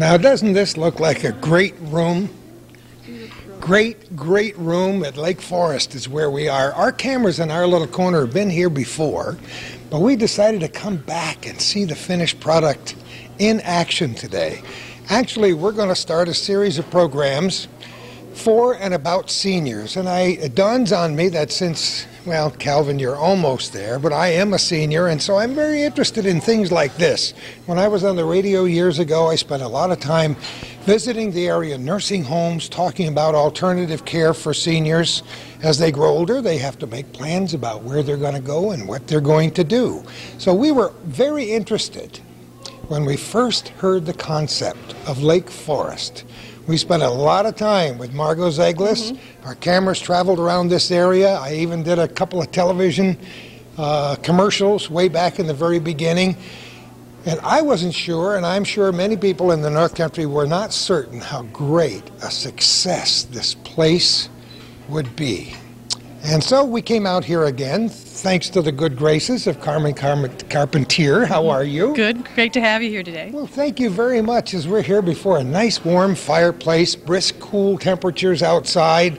Now, doesn't this look like a great room? Great, great room at Lake Forest is where we are. Our cameras in our little corner have been here before, but we decided to come back and see the finished product in action today. Actually, we're going to start a series of programs for and about seniors, and I, it dawns on me that since well, Calvin, you're almost there, but I am a senior, and so I'm very interested in things like this. When I was on the radio years ago, I spent a lot of time visiting the area nursing homes, talking about alternative care for seniors. As they grow older, they have to make plans about where they're going to go and what they're going to do. So we were very interested when we first heard the concept of Lake Forest. We spent a lot of time with Margot Zeglis. Mm-hmm. Our cameras traveled around this area. I even did a couple of television uh, commercials way back in the very beginning. And I wasn't sure, and I'm sure many people in the North Country were not certain how great a success this place would be. And so we came out here again, thanks to the good graces of Carmen Car- Carpentier. How are you? Good. Great to have you here today. Well, thank you very much as we're here before a nice warm fireplace, brisk, cool temperatures outside.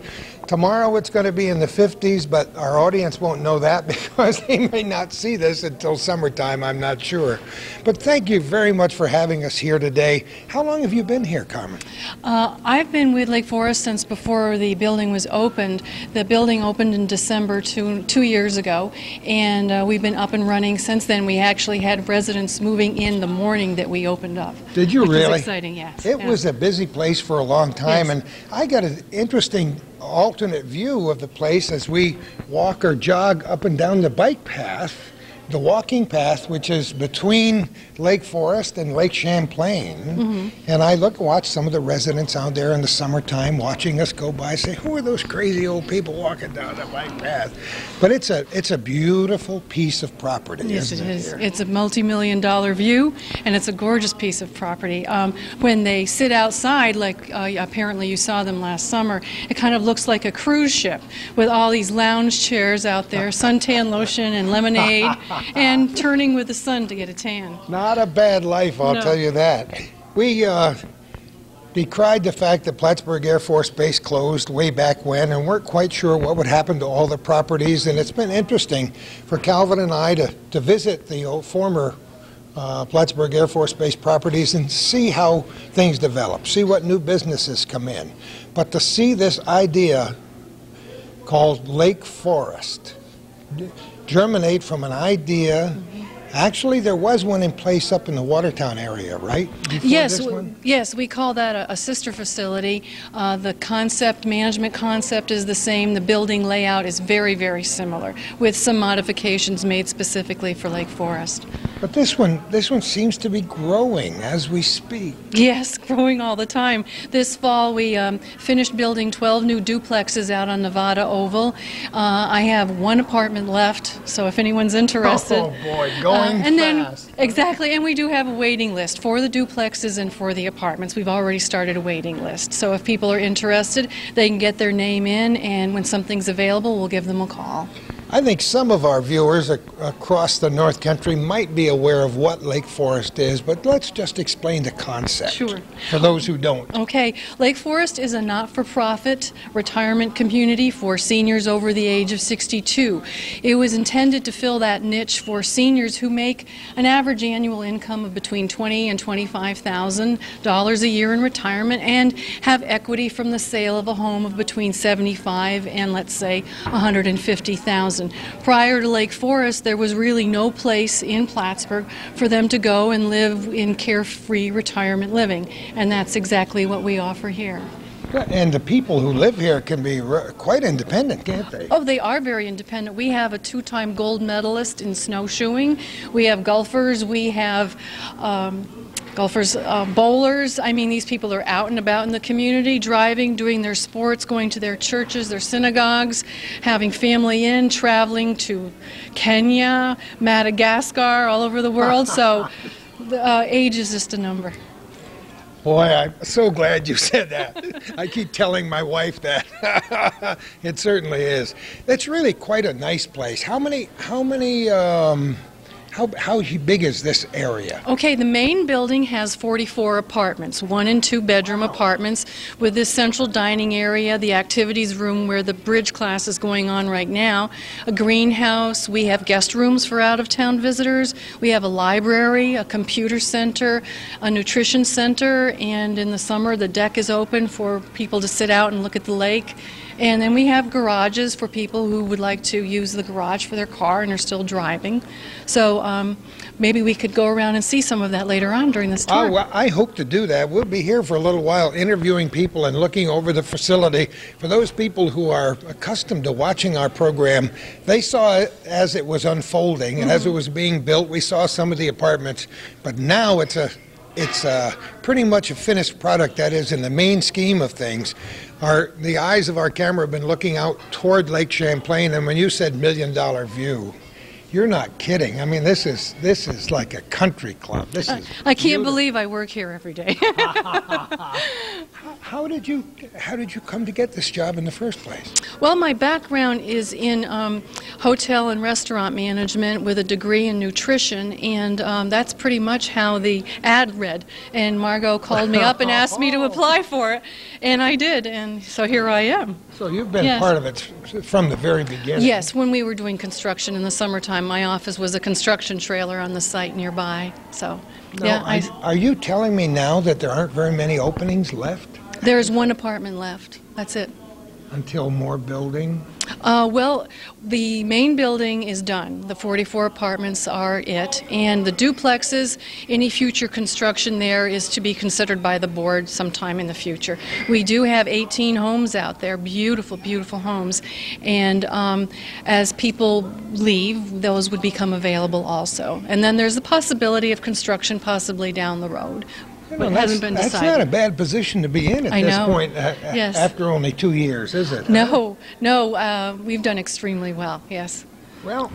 Tomorrow it's going to be in the 50s, but our audience won't know that because they may not see this until summertime, I'm not sure. But thank you very much for having us here today. How long have you been here, Carmen? Uh, I've been with Lake Forest since before the building was opened. The building opened in December two, two years ago, and uh, we've been up and running since then. We actually had residents moving in the morning that we opened up. Did you really? exciting, yes. It yeah. was a busy place for a long time, Yes. and I got an interesting alternate view of the place as we walk or jog up and down the bike path, the walking path, which is between Lake Forest and Lake Champlain. Mm-hmm. And I look, watch some of the residents out there in the summertime watching us go by, say, "Who are those crazy old people walking down the bike path?" But it's a it's a beautiful piece of property. Yes, it isn't is. here? It's a multi-million dollar view, and it's a gorgeous piece of property. Um, when they sit outside, like uh, apparently you saw them last summer, it kind of looks like a cruise ship with all these lounge chairs out there, suntan lotion and lemonade, and turning with the sun to get a tan. Not a bad life, I'll No. tell you that. We uh, decried the fact that Plattsburgh Air Force Base closed way back when and weren't quite sure what would happen to all the properties. And it's been interesting for Calvin and I to, to visit the old former uh, Plattsburgh Air Force Base properties and see how things develop, see what new businesses come in. But to see this idea called Lake Forest germinate from an idea. Actually, there was one in place up in the Watertown area, right? Before Yes, yes, we call that a, a sister facility. Uh, the concept, management concept is the same. The building layout is very, very similar, with some modifications made specifically for Lake Forest. But this one, this one seems to be growing as we speak. Yes, growing all the time. This fall, we um, finished building 12 new duplexes out on Nevada Oval. Uh, I have one apartment left, so if anyone's interested. Oh boy, going and fast. then exactly, and we do have a waiting list for the duplexes and for the apartments. We've already started a waiting list. So if people are interested, they can get their name in, and when something's available, we'll give them a call. I think some of our viewers ac- across the North Country might be aware of what Lake Forest is, but let's just explain the concept Sure. for those who don't. Okay, Lake Forest is a not for profit retirement community for seniors over the age of 62. It was intended to fill that niche for seniors who make an average annual income of between $20 and $25,000 a year in retirement and have equity from the sale of a home of between 75 and let's say 150,000. Prior to Lake Forest, there was really no place in Plattsburgh for them to go and live in carefree retirement living, and that's exactly what we offer here. And the people who live here can be quite independent, can't they? Oh, they are very independent. We have a two-time gold medalist in snowshoeing. We have golfers. We have um, golfers, uh, bowlers. I mean, these people are out and about in the community, driving, doing their sports, going to their churches, their synagogues, having family in, traveling to Kenya, Madagascar, all over the world. So, uh, age is just a number. Boy, I'm so glad you said that. I keep telling my wife that. it certainly is. It's really quite a nice place. How many how many um, How, how big is this area? Okay, the main building has 44 apartments, one and two bedroom apartments with this central dining area, the activities room where the bridge class is going on right now, a greenhouse, we have guest rooms for out of town visitors, we have a library, a computer center, a nutrition center, and in the summer the deck is open for people to sit out and look at the lake. And then we have garages for people who would like to use the garage for their car and are still driving. So um, maybe we could go around and see some of that later on during this tour. Oh, well, I hope to do that. We'll be here for a little while interviewing people and looking over the facility. For those people who are accustomed to watching our program, they saw it as it was unfolding and as it was being built. We saw some of the apartments, but now it's a it's uh, pretty much a finished product. That is, in the main scheme of things, our the eyes of our camera have been looking out toward Lake Champlain. And when you said million dollar view, you're not kidding. I mean, this is this is like a country club. This is. I can't believe I work here every day. How did you How did you come to get this job in the first place? well, my background is in um, hotel and restaurant management with a degree in nutrition, and um, that's pretty much how the ad read. And Margot called me up and asked me to apply for it, and I did, and so here I am. So you've been Yes. part of it from the very beginning. Yes, when we were doing construction in the summertime, my office was a construction trailer on the site nearby. So, Now, yeah, I, are you telling me now that there aren't very many openings left there's one apartment left. That's it. until more building? Uh, well, the main building is done. The 44 apartments are it, and the duplexes. Any future construction there is to be considered by the board sometime in the future. We do have 18 homes out there, beautiful, beautiful homes, and um, as people leave, those would become available also. And then there's the possibility of construction possibly down the road, Well, it hasn't been that's not a bad position to be in at I this know. point, uh, Yes. after only two years, is it? No, no, uh, we've done extremely well. Yes. Well,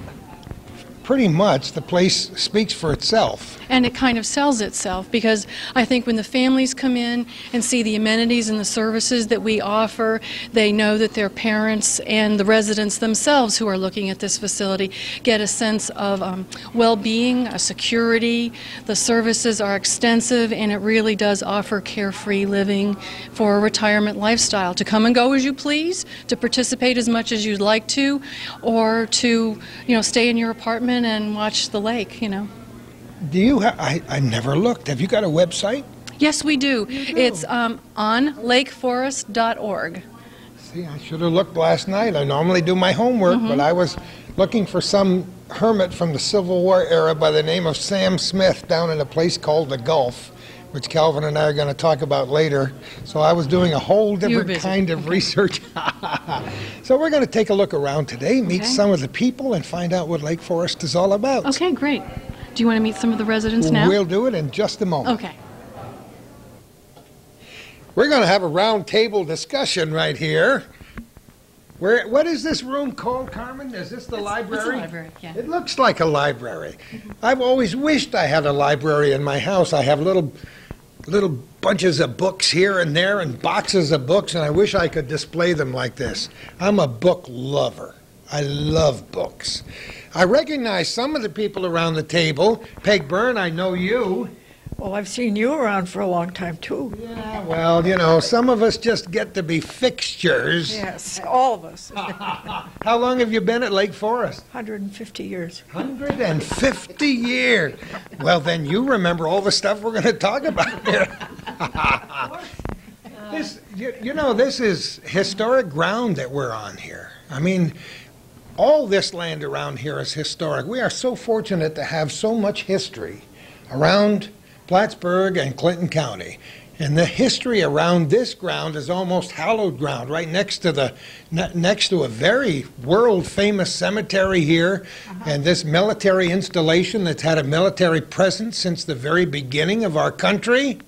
pretty much the place speaks for itself. And it kind of sells itself because I think when the families come in and see the amenities and the services that we offer, they know that their parents and the residents themselves who are looking at this facility get a sense of um, well being, a security. The services are extensive and it really does offer carefree living for a retirement lifestyle to come and go as you please, to participate as much as you'd like to, or to you know stay in your apartment and watch the lake, you know. Do you have, I, I never looked. Have you got a website? Yes, we do. It's um, on lakeforest.org. See, I should have looked last night. I normally do my homework, Mm-hmm. but I was looking for some hermit from the Civil War era by the name of Sam Smith down in a place called the Gulf, which Calvin and I are going to talk about later. So I was doing a whole different kind of research. so we're going to take a look around today, meet Okay. some of the people, and find out what Lake Forest is all about. Okay, great. Do you want to meet some of the residents now? We'll do it in just a moment. Okay. We're going to have a round table discussion right here. Where, what is this room called, Carmen? Is this the library? It's library, yeah. It looks like a library. I've always wished I had a library in my house. I have little, little bunches of books here and there and boxes of books, and I wish I could display them like this. I'm a book lover. I love books. I recognize some of the people around the table. Peg Byrne, I know you. Well, I've seen you around for a long time, too. Yeah, well, you know, some of us just get to be fixtures. Yes, all of us. How long have you been at Lake Forest? 150 years. 150 years. Well, then you remember all the stuff we're going to talk about here. this, you, you know, this is historic ground that we're on here. I mean, all this land around here is historic. We are so fortunate to have so much history around Plattsburgh and Clinton County. And the history around this ground is almost hallowed ground, right next to the ne- next to a very world famous cemetery here, and this military installation that's had a military presence since the very beginning of our country.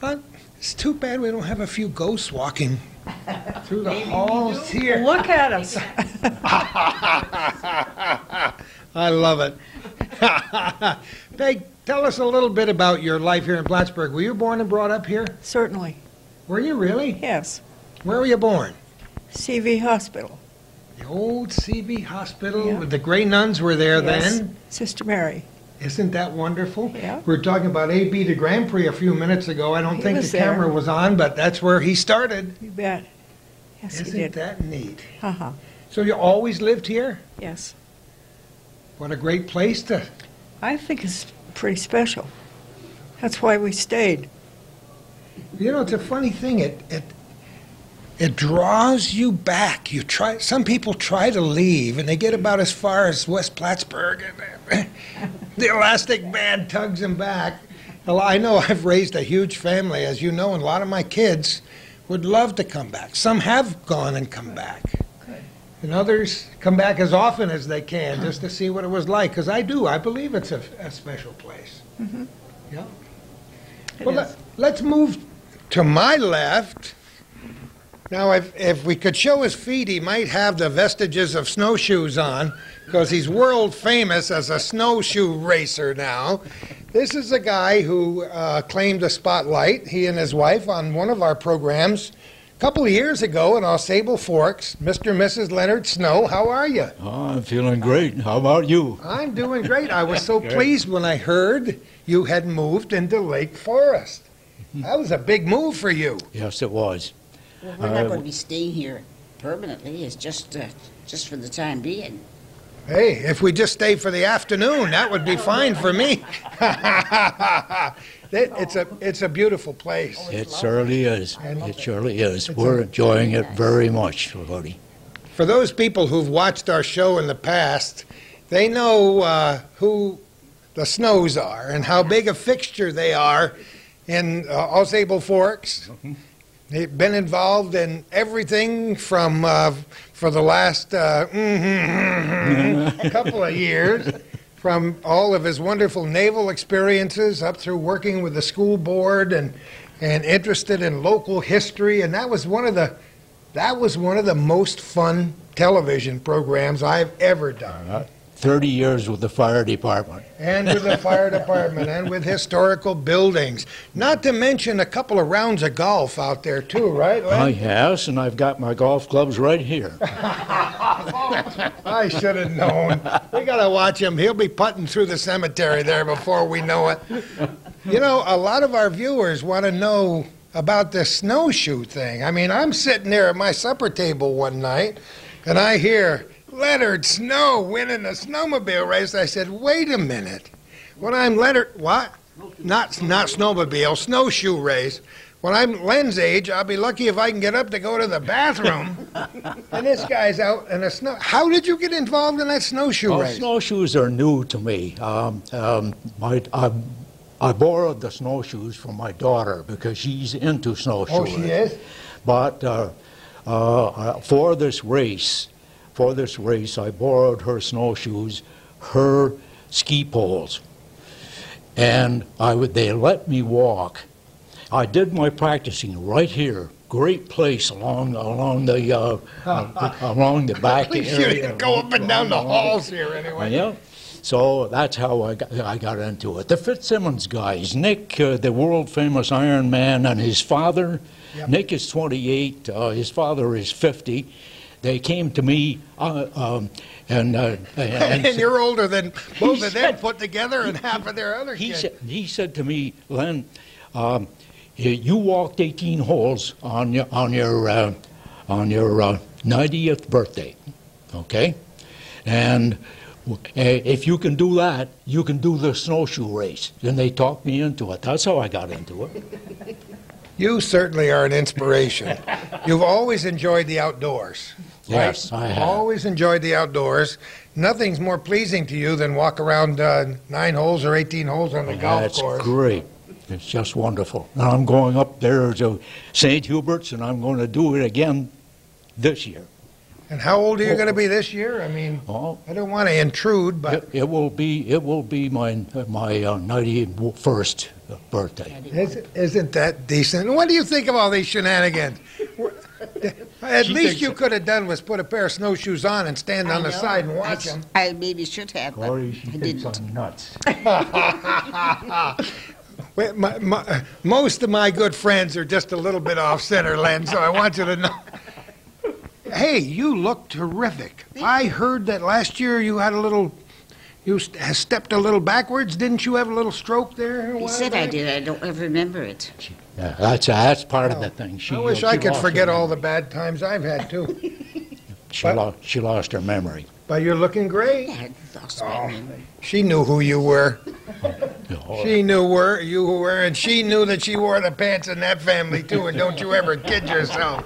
Uh, it's too bad we don't have a few ghosts walking through the halls here. Look at us. I love it. Peg, tell us a little bit about your life here in Plattsburgh. Were you born and brought up here? Certainly, Were you really? yes. Where were you born? CV Hospital. The old CV hospital, Yeah. the gray nuns were there Yes. then. Sister Mary. Isn't that wonderful? Yeah. We were talking about AB the Grand Prix a few minutes ago. I don't He think the there. camera was on, but that's where he started. You bet. Yes, he Isn't did. that neat? Uh-huh. So you always lived here? Yes. What a great place to. I think it's pretty special. That's why we stayed. You know, it's a funny thing. It it it draws you back. You try. Some people try to leave, and they get about as far as West Plattsburgh, and the elastic band tugs them back. Well, I know I've raised a huge family, as you know, and a lot of my kids would love to come back. Some have gone and come back. And others come back as often as they can just to see what it was like. Because I do. I believe it's a, a special place. Yeah. It Well, is. let, let's move to my left. Now, if, if we could show his feet, he might have the vestiges of snowshoes on because he's world famous as a snowshoe racer now. This is a guy who uh, claimed a spotlight, he and his wife, on one of our programs couple of years ago in Au Sable Forks. Mr. and Mrs. Leonard Snow, how are you? Oh, I'm feeling great. How about you? I'm doing great. I was so pleased when I heard you had moved into Lake Forest. That was a big move for you. Yes, it was. Well, we're not Uh, going to be staying here permanently. It's just, uh, just for the time being. Hey, if we just stay for the afternoon, that would be fine for me. It- It's a, it's a beautiful place. It surely is. It surely is. We're enjoying it very much, buddy. For those people who've watched our show in the past, they know uh, who the Snows are and how big a fixture they are in uh, Au Sable Forks. They've been involved in everything from uh, for the last uh, couple of years, from all of his wonderful naval experiences up through working with the school board and and interested in local history. And that was one of the that was one of the most fun television programs I've ever done. 30 years with the fire department. And with the fire department and with historical buildings. Not to mention a couple of rounds of golf out there too, right? Len? I yes, and I've got my golf clubs right here. I should have known. We got to watch him. He'll be putting through the cemetery there before we know it. You know, a lot of our viewers want to know about this snowshoe thing. I mean, I'm sitting there at my supper table one night and I hear Leonard Snow winning a snowmobile race. I said, wait a minute. When I'm Leonard, what? Not, not snowmobile, snowshoe race. When I'm Len's age, I'll be lucky if I can get up to go to the bathroom. and this guy's out in a snow. How did you get involved in that snowshoe Well, race? snowshoes are new to me. Um, um, my, I, I borrowed the snowshoes from my daughter because she's into snowshoeing. Oh, she is? But uh, uh, for this race, for this race, I borrowed her snowshoes, her ski poles, and I would. They let me walk. I did my practicing right here. Great place along along the uh, uh, along the back At least you area. didn't go up and down the halls here anyway. Yeah. So that's how I got, I got into it. The Fitzsimmons guys, Nick, uh, the world famous Iron Man, and his father. Yep. Nick is 28. Uh, his father is 50. They came to me uh, um, and, uh, and, And you're older than both of them said- put together and half of their other he kids. said, he said to me, Len, um, you- walked 18 holes on your on your uh, on your uh, 90th birthday, okay? And if you can do that, you can do the snowshoe race. And they talked me into it. That's how I got into it. You certainly are an inspiration. You've always enjoyed the outdoors. Right? Yes, I have. Always enjoyed the outdoors. Nothing's more pleasing to you than walk around uh, nine holes or 18 holes on the golf That's course. great. It's just wonderful. And I'm going up there to St. Hubert's, and I'm going to do it again this year. And how old are you going to be this year? I mean, Oh, I don't want to intrude, but It, it will be it will be my my uh, 91st birthday. Is- Isn't that decent? What do you think of all these shenanigans? At She least thinks you could have done was put a pair of snowshoes on and stand on I the know. side and I watch s- them. I maybe should have, but Corey, she I thinks didn't. I'm nuts. Well, my, my, most of my good friends are just a little bit off center, Len, so I want you to know. hey, you look terrific. I heard that last year you had a little, you st- stepped a little backwards. Didn't you have a little stroke there? a He while said I did. I don't ever remember it. Yeah, that's, that's part of the oh, thing. She, I wish she I could forget all the bad times I've had too. She lost, she lost her memory. But you're looking great. I lost Oh. my memory. She knew who you were. Oh, She knew where you were, and she knew that she wore the pants in that family too. And don't you ever kid yourself.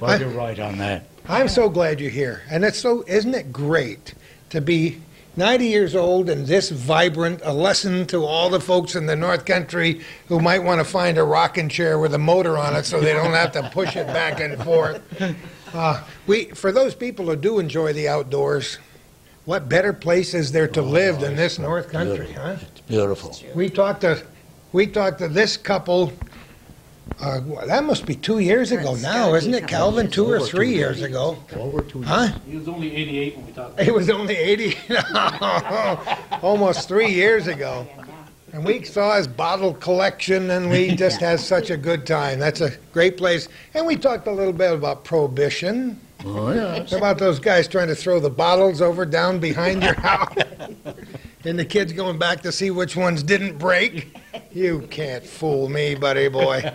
Well, you're right on that. I'm so glad you're here, and it's so isn't it great to be 90 years old and this vibrant? A lesson to all the folks in the North Country who might want to find a rocking chair with a motor on it, so they don't have to push it back and forth. Uh, we, for those people who do enjoy the outdoors, what better place is there to live than this North Country, huh? It's beautiful. We talked to, we talked to this couple. Uh, that must be two years ago That's now, gotta isn't be it, a Calvin? years. Two or Over three two years ago, Over two huh? He was only 88 when we talked. It was only 80, almost three years ago. And we saw his bottle collection, and we just had such a good time. That's a great place. And we talked a little bit about prohibition, Oh, yes. about those guys trying to throw the bottles over down behind your house, and the kids going back to see which ones didn't break. You can't fool me, buddy boy.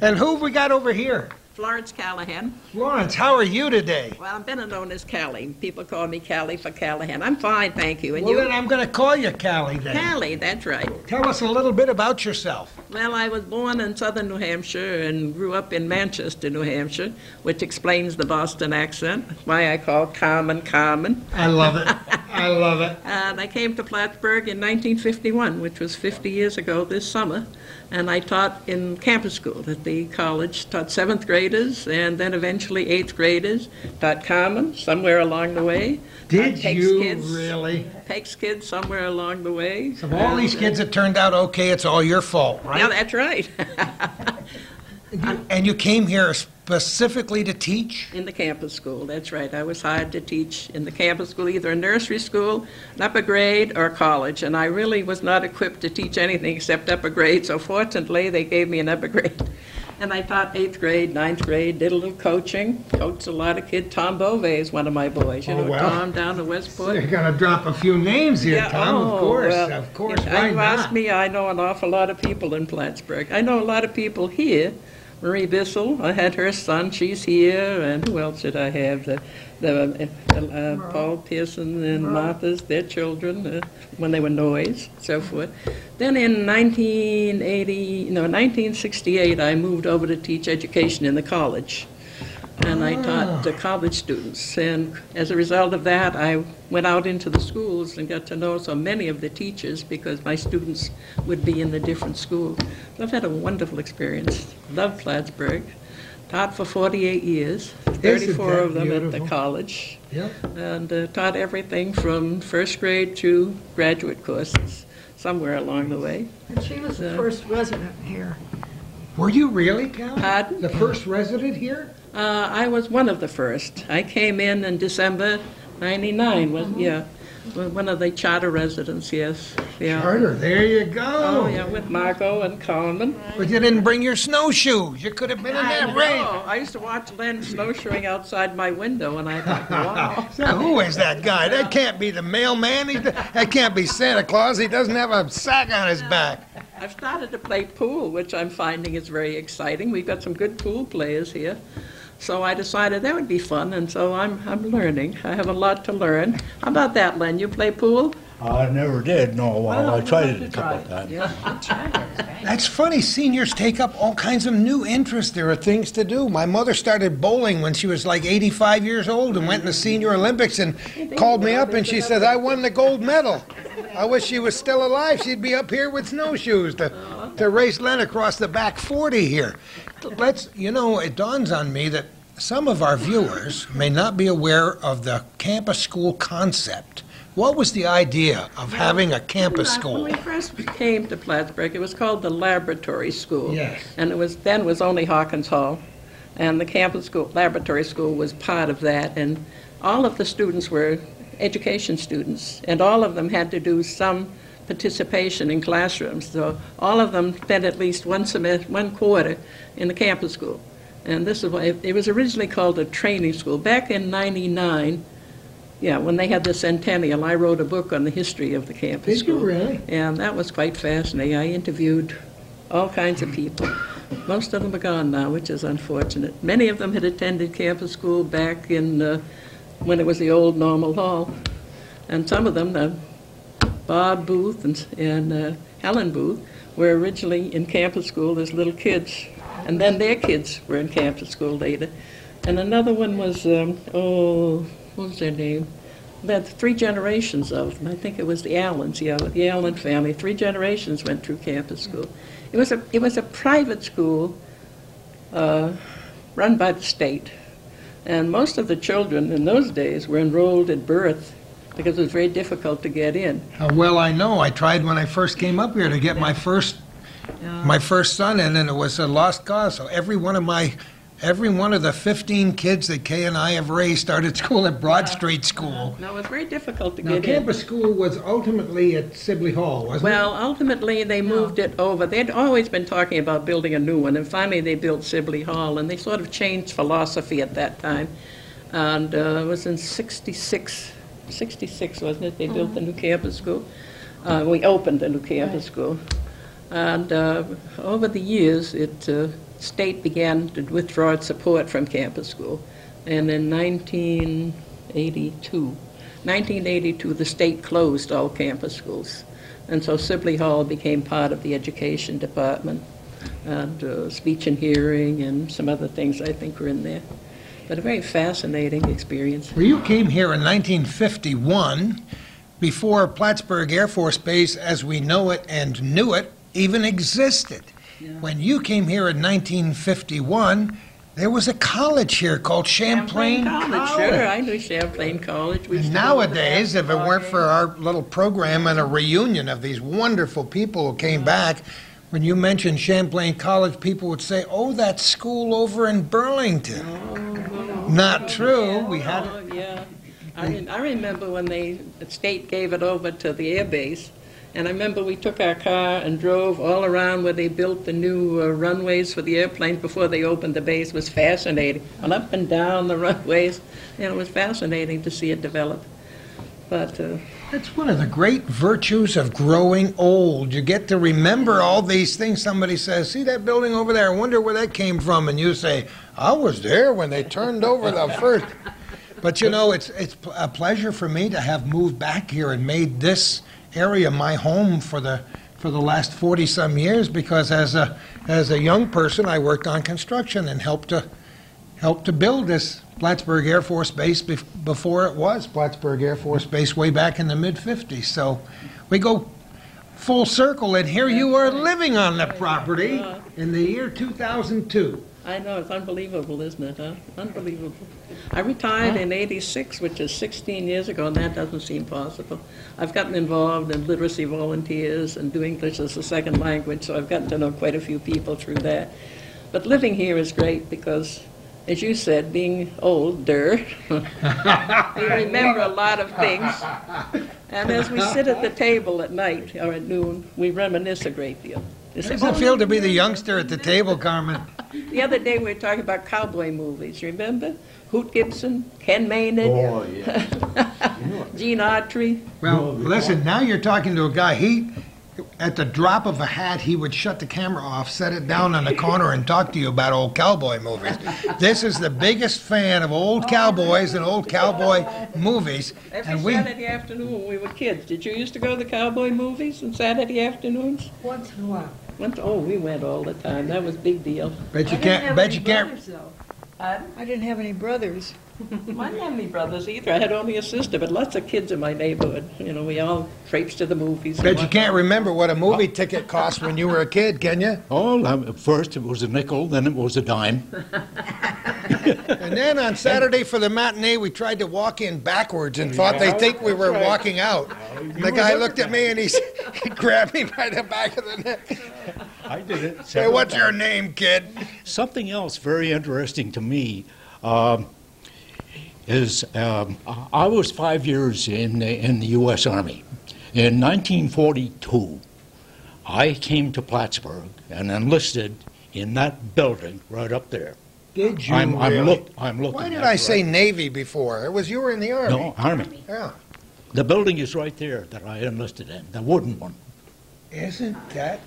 And who have we got over here? Florence Callahan. Florence, how are you today? Well, I'm better known as Callie. People call me Callie for Callahan. I'm fine, thank you. And Well, you? then I'm going to call you Callie then. Callie, that's right. Tell us a little bit about yourself. Well, I was born in southern New Hampshire and grew up in Manchester, New Hampshire, which explains the Boston accent. That's why I call Carmen Carmen. I love it. I love it. Uh, and I came to Plattsburgh in 1951, which was 50 years ago this summer. And I taught in campus school at the college, taught seventh graders and then eventually eighth graders, taught common somewhere along the way. Did you kids, really? Peck's kids somewhere along the way. Of all these kids that turned out okay, it's all your fault, right? Yeah, that's right. And you came here specifically to teach? in the campus school, that's right. I was hired to teach in the campus school, either a nursery school, an upper grade, or college. And I really was not equipped to teach anything except upper grade, so fortunately, they gave me an upper grade. And I taught eighth grade, ninth grade, did a little coaching, coached a lot of kids. Tom Bove is one of my boys. You Oh, know, well. Tom down in Westport. You're going to drop a few names here, Yeah, Tom, oh, of course. well, of course. you- Why You ask me, I know an awful lot of people in Plattsburgh. I know a lot of people here. Marie Bissell, I had her son, she's here, and who else did I have? The, the uh, uh, Paul Pearson and Martha's, their children, uh, when they were noise, so forth. Then in 1980, no, 1968, I moved over to teach education in the college and I taught the college students. And as a result of that, I went out into the schools and got to know so many of the teachers because my students would be in the different schools. I've had a wonderful experience. Love Plattsburgh. Taught for 48 years, 34 of them at the college, Yep. and uh, taught everything from first grade to graduate courses, somewhere along the way. And she was the first resident here. Were you really, Cal? Pardon? The first resident here? Uh, I was one of the first. I came in in December 99, was, yeah, one of the charter residents, yes. Yeah. Carter, there you go. Oh, yeah, with Margot and Carmen. But you didn't bring your snowshoes. You could have been in I that rain. know. I used to watch Len snowshoeing outside my window, and I thought, wow. So who is that guy? That can't be the mailman. He, that can't be Santa Claus. He doesn't have a sack on his back. I've started to play pool, which I'm finding is very exciting. We've got some good pool players here. So I decided that would be fun, and so I'm, I'm learning. I have a lot to learn. How about that, Len? You play pool? I never did, no. Well, I tried it a couple of times. Yeah. That's funny. Seniors take up all kinds of new interests. There are things to do. My mother started bowling when she was like 85 years old and went in the Senior Olympics and called me up and she said, I won the gold medal. I wish she was still alive. She'd be up here with snowshoes to, oh, to race Len across the back 40 here. Let's, you know, it dawns on me that some of our viewers may not be aware of the campus school concept. What was the idea of having a campus school? When we first came to Plattsburgh, it was called the Laboratory School. Yes. And it was, then was only Hawkins Hall. And the campus school, laboratory school was part of that. And all of the students were education students, and all of them had to do some participation in classrooms. So all of them spent at least one semester, one quarter in the campus school. And this is why, it was originally called a training school. Back in 99, yeah, when they had the centennial, I wrote a book on the history of the campus Did you school. really? And that was quite fascinating. I interviewed all kinds of people. Most of them are gone now, which is unfortunate. Many of them had attended campus school back in, uh, when it was the old Normal Hall. And some of them, uh, Bob Booth and, and uh, Helen Booth, were originally in campus school as little kids. And then their kids were in campus school later. And another one was, um, oh, what was their name? Had three generations of them. I think it was the Allens, yeah, the Allen family. Three generations went through campus school. It was a, it was a private school uh, run by the state. And most of the children in those days were enrolled at birth because it was very difficult to get in. Uh, well, I know. I tried when I first came up here to get my first my first son in, and it was a lost cause. So every one of my every one of the 15 kids that Kay and I have raised started school at Broad Street School. No, it was very difficult to Now, get in. campus school was ultimately at Sibley Hall, wasn't it? Well, ultimately, they moved it over. They'd always been talking about building a new one, and finally they built Sibley Hall, and they sort of changed philosophy at that time. And uh, it was in 66, 66, wasn't it? They built the new campus school. Uh, We opened the new campus school. And uh, over the years, it, uh, state began to withdraw its support from campus school. And in 1982, 1982, the state closed all campus schools. And so Sibley Hall became part of the education department, and uh, speech and hearing, and some other things I think were in there. But a very fascinating experience. Well, you came here in 1951, before Plattsburgh Air Force Base, as we know it and knew it, even existed. When you came here in 1951, there was a college here called Champlain, College, oh, sure, I knew Champlain College. We And used to go to the nowadays, if it weren't for our little program and a reunion of these wonderful people who came back, when you mentioned Champlain College, people would say, "Oh, that school over in Burlington." Oh, Not true. We had Oh, yeah. I, mean, I remember when they, the state gave it over to the air base, and I remember we took our car and drove all around where they built the new uh, runways for the airplanes before they opened the base. It was fascinating. And up and down the runways, and it was fascinating to see it develop. But uh, That's one of the great virtues of growing old. You get to remember all these things. Somebody says, See that building over there? I wonder where that came from. And you say, I was there when they turned over the first. But you know, it's, it's a pleasure for me to have moved back here and made this area my home for the, for the last 40 some years because as a, as a young person, I worked on construction and helped to, helped to build this Plattsburgh Air Force Base bef- before it was Plattsburgh Air Force Base way back in the mid 50s. So we go full circle, and here you are living on the property in the year 2002. I know, it's unbelievable, isn't it, huh? Unbelievable. I retired in 86, which is 16 years ago, and that doesn't seem possible. I've gotten involved in literacy volunteers and doing English as a second language, so I've gotten to know quite a few people through that. But living here is great because, as you said, being older, we remember a lot of things. And as we sit at the table at night or at noon, we reminisce a great deal. You How does it "Oh, feel to be the youngster at the table, Carmen? the other day, we were talking about cowboy movies, remember? Hoot Gibson, Ken Maynard, Oh, yeah. Gene Autry. Well, listen, now you're talking to a guy. He, at the drop of a hat, he would shut the camera off, set it down in the corner, and talk to you about old cowboy movies. This is the biggest fan of old oh, cowboys and old cowboy movies. Every And we, Saturday afternoon when we were kids. Did you used to go to the cowboy movies on Saturday afternoons? Once in a while. Went, oh, we went all the time. That was a big deal. bet you can't, bet you can't, I didn't have any brothers. I didn't have any brothers either. I had only a sister, but lots of kids in my neighborhood. You know, we all traipsed to the movies. and bet you whatnot. can't remember what a movie ticket cost when you were a kid, can you? Oh, um, first it was a nickel, then it was a dime. And then on Saturday for the matinee, we tried to walk in backwards and thought they think we were walking out. The guy looked at me and he, s- he grabbed me by the back of the neck. I did it. Hey, several what's your name, kid? Something else very interesting to me um, is um, I was five years in the, in the U.S. Army. In 1942, I came to Plattsburgh and enlisted in that building right up there. Did you I'm, I'm really? look, I'm looking Why did at I it say right- Navy before? It was you were in the Army. No, Army. Yeah. The building is right there that I enlisted in, the wooden one. Isn't that,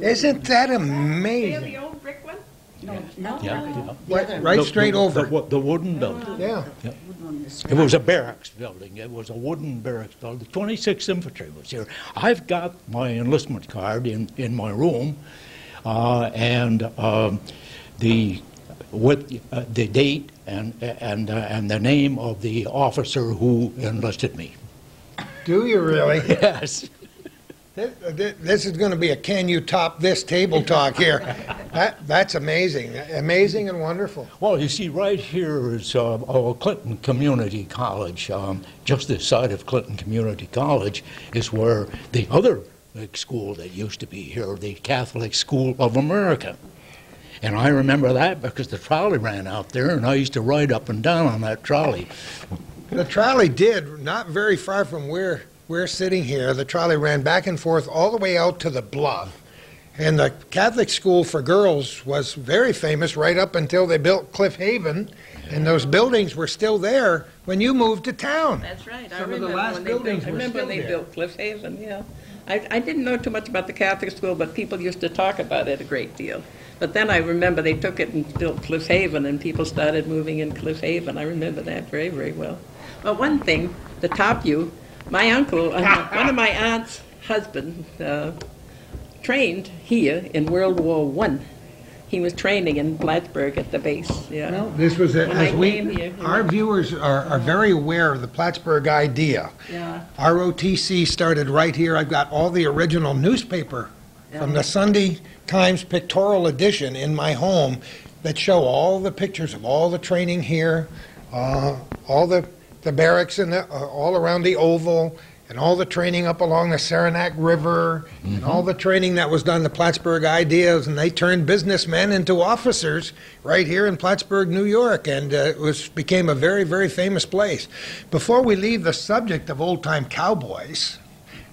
isn't that amazing? old brick one? No, no. Yeah, yeah. Right- right The- straight the- over. The, wo- the wooden building. Yeah. wood one It was a barracks building. It was a wooden barracks building. The 26th Infantry was here. I've got my enlistment card in, in my room, uh, and um, the with uh, the date and and uh, and the name of the officer who enlisted me. Do you really? Yes. This- This is going to be a can you top this table talk here. That, that's amazing, amazing and wonderful. Well, you see, right here is uh, oh, Clinton Community College. Um, just this side of Clinton Community College is where the other school that used to be here, the Catholic School of America. And I remember that because the trolley ran out there, and I used to ride up and down on that trolley. The trolley did, not very far from where we're sitting here, the trolley ran back and forth all the way out to the bluff. And the Catholic school for girls was very famous right up until they built Cliff Haven. And those buildings were still there when you moved to town. That's right. I Some of the last when they buildings built, I were remember still when they there. built Cliff Haven, yeah. I, I didn't know too much about the Catholic school, but people used to talk about it a great deal. But then I remember they took it and built Cliff Haven, and people started moving in Cliff Haven. I remember that very, very well. But one thing, to top you, my uncle, uh, one of my aunt's husband, uh, trained here in World War One. He was training in Plattsburgh at the base, yeah. Well, this was, a- as we, here, our viewers are, are very aware of the Plattsburgh idea. Yeah. ROTC started right here. I've got all the original newspaper from the Sunday Times pictorial edition in my home that show all the pictures of all the training here, uh, all the, the barracks in the, uh, all around the Oval, and all the training up along the Saranac River, and all the training that was done, the Plattsburgh ideas, and they turned businessmen into officers right here in Plattsburgh, New York, and uh, it was became a very, very famous place. Before we leave the subject of old-time cowboys,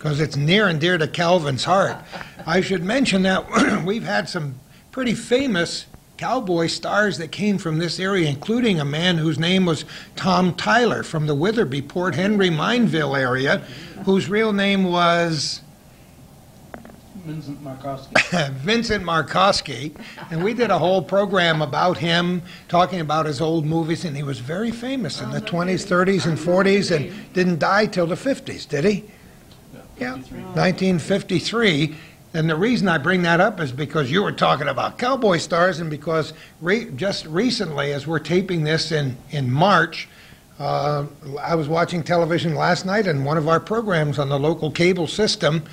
because it's near and dear to Calvin's heart. I should mention that we've had some pretty famous cowboy stars that came from this area, including a man whose name was Tom Tyler from the Witherbee, Port Henry, Mineville area, whose real name was Vincent Markowski. Vincent Markowski, and we did a whole program about him, talking about his old movies, and he was very famous in the 20s, 30s, and 40s, and didn't die till the 50s, did he? Yeah, 1953. And the reason I bring that up is because you were talking about cowboy stars, and because re- just recently, as we're taping this in, in March, uh, I was watching television last night, and one of our programs on the local cable system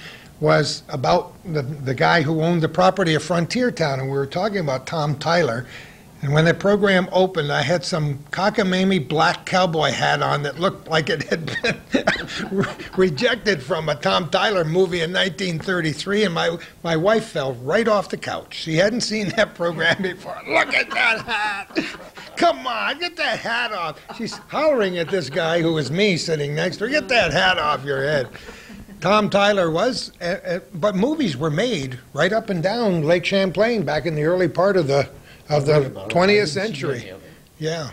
was about the, the guy who owned the property of Frontier Town, and we were talking about Tom Tyler. And when the program opened, I had some cockamamie black cowboy hat on that looked like it had been re- rejected from a Tom Tyler movie in 1933, and my, my wife fell right off the couch. She hadn't seen that program before. Look at that hat! Come on, get that hat off. She's hollering at this guy who was me sitting next to her. Get that hat off your head. Tom Tyler was, uh, uh, but movies were made right up and down Lake Champlain back in the early part of the of the 20th century. Yeah,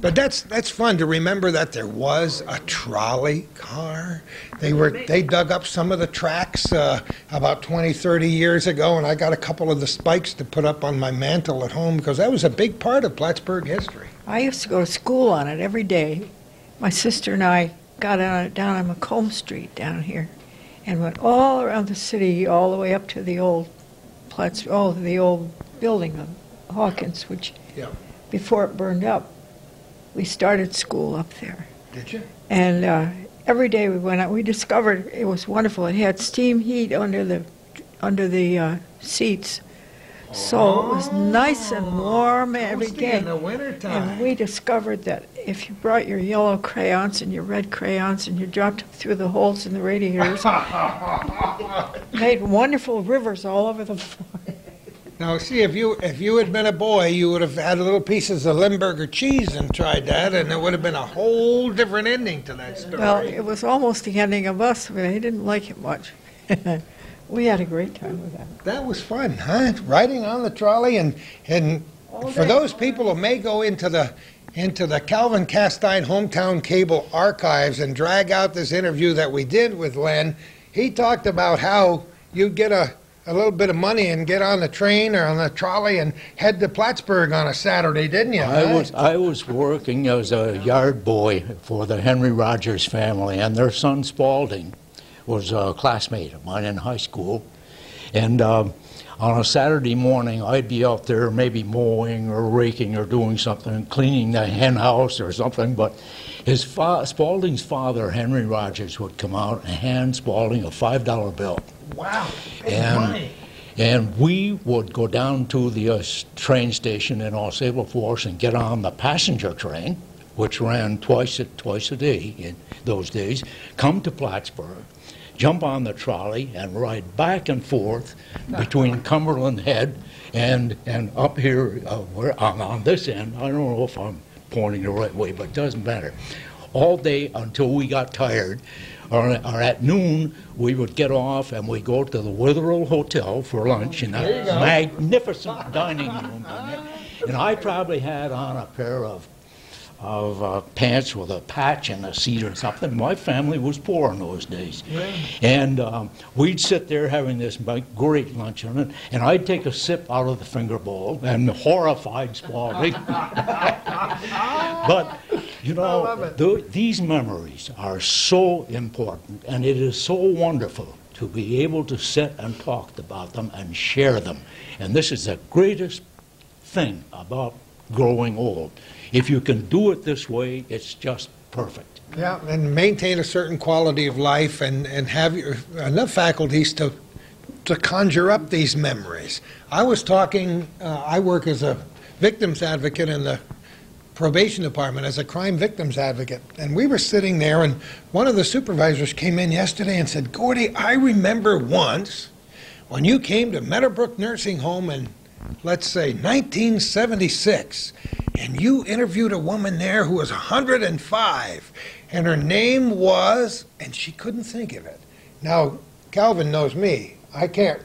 but that's that's fun to remember that there was a trolley car. They were they dug up some of the tracks uh, about 20, 30 years ago, and I got a couple of the spikes to put up on my mantle at home because that was a big part of Plattsburgh history. I used to go to school on it every day. My sister and I got on it down on Macomb Street down here and went all around the city, all the way up to the old Platts, oh, the old building of Hawkins, which Yeah. before it burned up, we started school up there. Did you? And uh, every day we went out, we discovered it was wonderful. It had steam heat under the under the uh, seats, so it was nice and warm every Toasty day. in the wintertime. And we discovered that if you brought your yellow crayons and your red crayons and you dropped them through the holes in the radiators, made wonderful rivers all over the floor. Now, see, if you if you had been a boy, you would have had little pieces of Limburger cheese and tried that, and it would have been a whole different ending to that story. Well, it was almost the ending of us, but I didn't like it much. we had a great time with that. that was fun, huh? Riding on the trolley and and For those people who may go into the into the Calvin Castine Hometown Cable archives and drag out this interview that we did with Len, he talked about how you'd get a, a little bit of money and get on the train or on the trolley and head to Plattsburgh on a Saturday, didn't you? I was I was working as a yard boy for the Henry Rogers family, and their son Spalding was a classmate of mine in high school, and. Um, on a Saturday morning, I'd be out there maybe mowing or raking or doing something, cleaning the hen house or something. But his fa- Spalding's father, Henry Rogers, would come out and hand Spalding a five dollar bill. Wow, And- money. And we would go down to the uh, train station in Au Sable Forks and get on the passenger train, which ran twice a, twice a day in those days, come to Plattsburgh, jump on the trolley, and ride back and forth between Cumberland Head and, and up here uh, where, on, on this end. I don't know if I'm pointing the right way, but it doesn't matter. All day until we got tired, or, or at noon, we would get off and we'd go to the Witherill Hotel for lunch in a magnificent dining room. And I probably had on a pair of of uh, pants with a patch and a seat or something. My family was poor in those days. And um, we'd sit there having this great luncheon, and, and I'd take a sip out of the finger bowl and horrified Spalding. but, you know, tho- these memories are so important, and it is so wonderful to be able to sit and talk about them and share them. And this is the greatest thing about growing old. If you can do it this way, it's just perfect. Yeah, and maintain a certain quality of life and, and have your, enough faculties to, to conjure up these memories. I was talking, uh, I work as a victims advocate in the probation department as a crime victims advocate. And we were sitting there, and one of the supervisors came in yesterday and said, Gordy, I remember once when you came to Meadowbrook Nursing Home in, let's say, 1976, and you interviewed a woman there who was 105, and her name was, and she couldn't think of it. Now, Calvin knows me. I can't,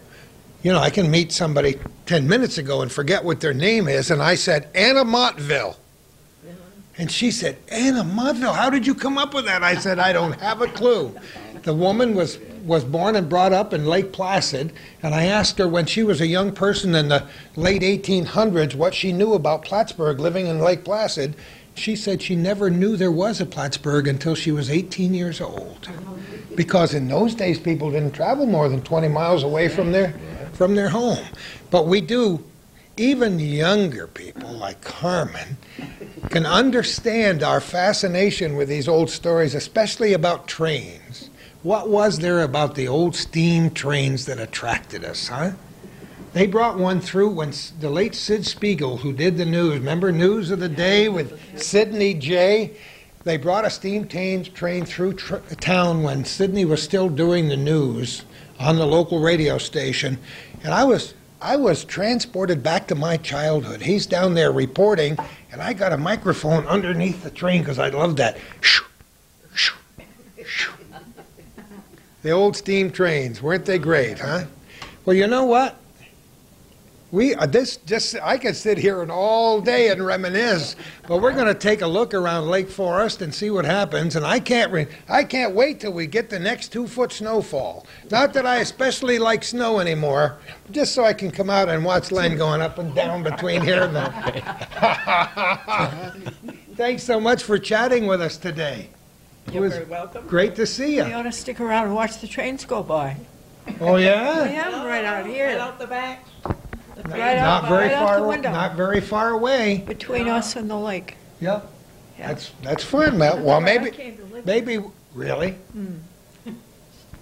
you know, I can meet somebody 10 minutes ago and forget what their name is, and I said, Anna Montville. And she said, Anna Montville, how did you come up with that? I said, I don't have a clue. The woman was, was born and brought up in Lake Placid, and I asked her when she was a young person in the late 1800s what she knew about Plattsburgh living in Lake Placid. She said she never knew there was a Plattsburgh until she was 18 years old. Because in those days, people didn't travel more than 20 miles away from their, from their home. But we do, even younger people like Carmen, can understand our fascination with these old stories, especially about trains. What was there about the old steam trains that attracted us, huh? They brought one through when the late Sid Spiegel, who did the news, remember News of the Day with Sidney J? They brought a steam train, through tr- town when Sidney was still doing the news on the local radio station, and I was I was transported back to my childhood. He's down there reporting, and I got a microphone underneath the train because I loved that. Shoo, shoo. The old steam trains, weren't they great, huh? Well, you know what? We uh, this just I could sit here and all day and reminisce, but we're going to take a look around Lake Forest and see what happens. And I can't re- I can't wait till we get the next two foot snowfall. Not that I especially like snow anymore, just so I can come out and watch Len going up and down between here and there. Thanks so much for chatting with us today. It You're was very welcome. great to see You you. ought to stick around and watch the trains go by. Oh yeah? We yeah. have them right out Right here, out the back. right out, Not very right out far. the window, Not very far away. between us and the lake. Yep. Yeah. That's that's fun. Well, well maybe came to live maybe really. Hmm.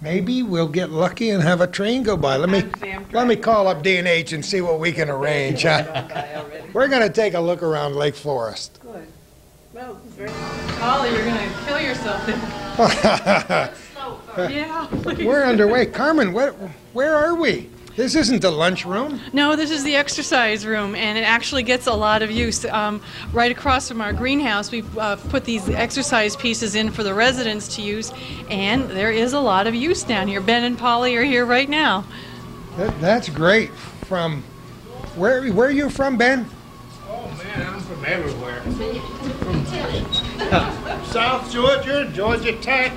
Maybe we'll get lucky and have a train go by. Let me let me call up D and H and see what we can arrange. huh? We're going to take a look around Lake Forest. Good. Well, very Holly, you're gonna kill yourself Yeah. We're underway. Carmen, where, where are we? This isn't the lunchroom. No, this is the exercise room, and it actually gets a lot of use. Um, right across from our greenhouse, we've uh, put these exercise pieces in for the residents to use, and there is a lot of use down here. Ben and Polly are here right now. That, that's great. From where where are you from, Ben? Oh man, I'm from everywhere. From South Georgia, Georgia Tech,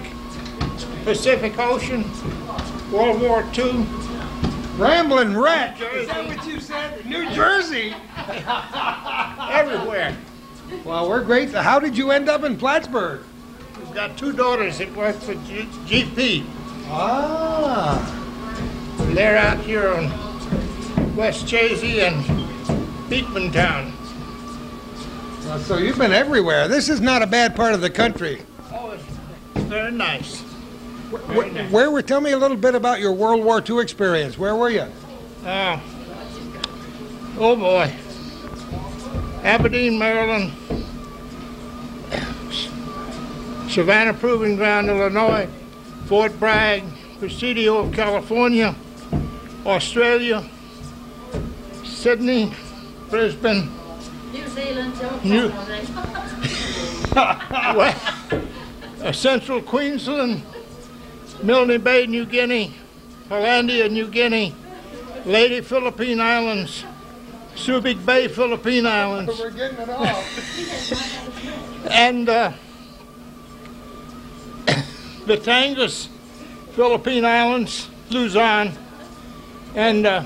Pacific Ocean, World War II. rambling wreck. Is that what you said? New Jersey. Everywhere. Well, we're great. How did you end up in Plattsburgh? We've got two daughters that work for G- GP. Ah. And they're out here on West Chazy and Beekmantown. Well, so you've been everywhere. This is not a bad part of the country. Oh, it's very nice. Very nice. Where were? Tell me a little bit about your World War II experience. Where were you? Uh, oh boy. Aberdeen, Maryland. Savanna Proving Ground, Illinois. Fort Bragg, Presidio, of California. Australia. Sydney, Brisbane. New Zealand, don't New- come on it. West, uh, Central Queensland, Milne Bay, New Guinea, Hollandia, New Guinea, Leyte Philippine Islands, Subic Bay, Philippine Islands, We're getting it all. and uh, Batangas, Philippine Islands, Luzon, and uh,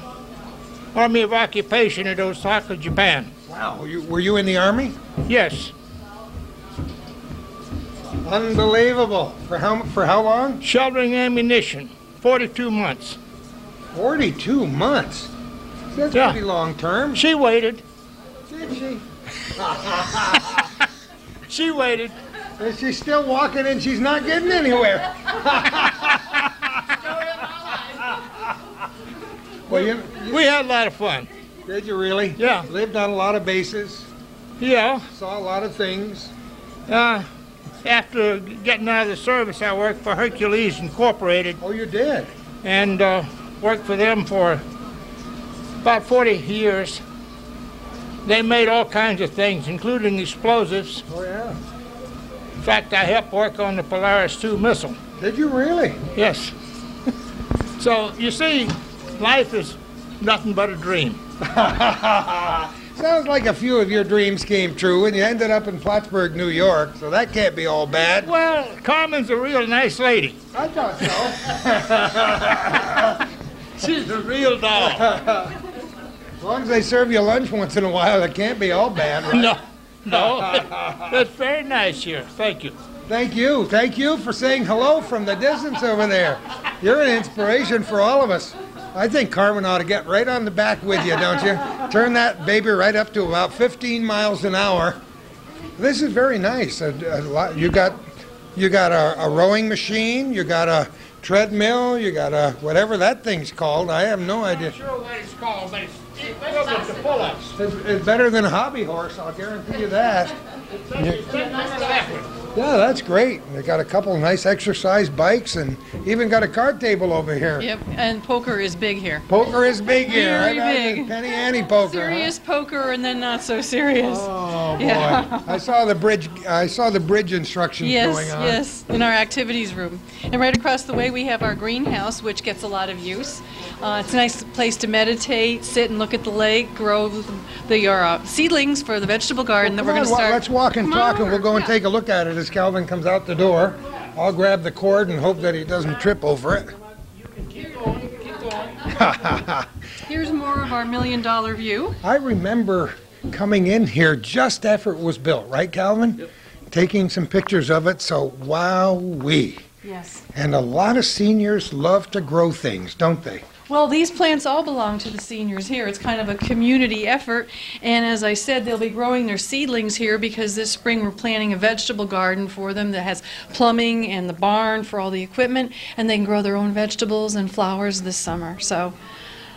Army of Occupation at Osaka, Japan. Wow. You, were you in the army? Yes, Unbelievable. For how for how long? sheltering ammunition, 42 months. Forty-two months. That's Yeah. pretty long term. She waited. Did she? She waited. And she's still walking and she's not getting anywhere. well, you, We had a lot of fun. Did you really? Yeah. Lived on a lot of bases, Yeah. saw a lot of things. Uh, after getting out of the service, I worked for Hercules Incorporated Oh, you did? and uh, worked for them for about 40 years. They made all kinds of things, including explosives. Oh, yeah. In fact, I helped work on the Polaris II missile. Did you really? Yes. so, you see, life is nothing but a dream. Sounds like a few of your dreams came true and you ended up in Plattsburgh, New York, so that can't be all bad. Well, Carmen's a real nice lady. I thought so. She's a real doll. As long as they serve you lunch once in a while, it can't be all bad, right? No, no. That's very nice here. Thank you. Thank you. Thank you for saying hello from the distance over there. You're an inspiration for all of us. I think Carmen ought to get right on the back with you, don't you? Turn that baby right up to about 15 miles an hour. This is very nice. A, a lot, you got you got a, a rowing machine, you got a treadmill, you got a whatever that thing's called. I have no idea. Not sure what it's called, but it's equivalent to pull-ups. It's, it's better than a hobby horse, I'll guarantee you that. Remember that one. Yeah, that's great. They got a couple of nice exercise bikes and even got a card table over here. Yep, and poker is big here. Poker is big here. Very I've big. Penny Annie poker. Serious poker and then not so serious. Oh boy! Yeah. I saw the bridge. I saw the bridge instructions Yes, going on. yes, in our activities room. And right across the way, we have our greenhouse, which gets a lot of use. Uh, it's a nice place to meditate, sit and look at the lake, grow the, the uh, seedlings for the vegetable garden that we're going to start. let's walk and talk, and we'll go and over. take a look at it as Calvin comes out the door. I'll grab the cord and hope that he doesn't trip over it. Keep going, keep going. Here's more of our million dollar view. I remember coming in here just after it was built, right, Calvin? Yep. Taking some pictures of it. So wow, we. Yes. And a lot of seniors love to grow things, don't they? Well, these plants all belong to the seniors here. It's kind of a community effort. And as I said, they'll be growing their seedlings here because this spring we're planting a vegetable garden for them that has plumbing and the barn for all the equipment. And they can grow their own vegetables and flowers this summer. So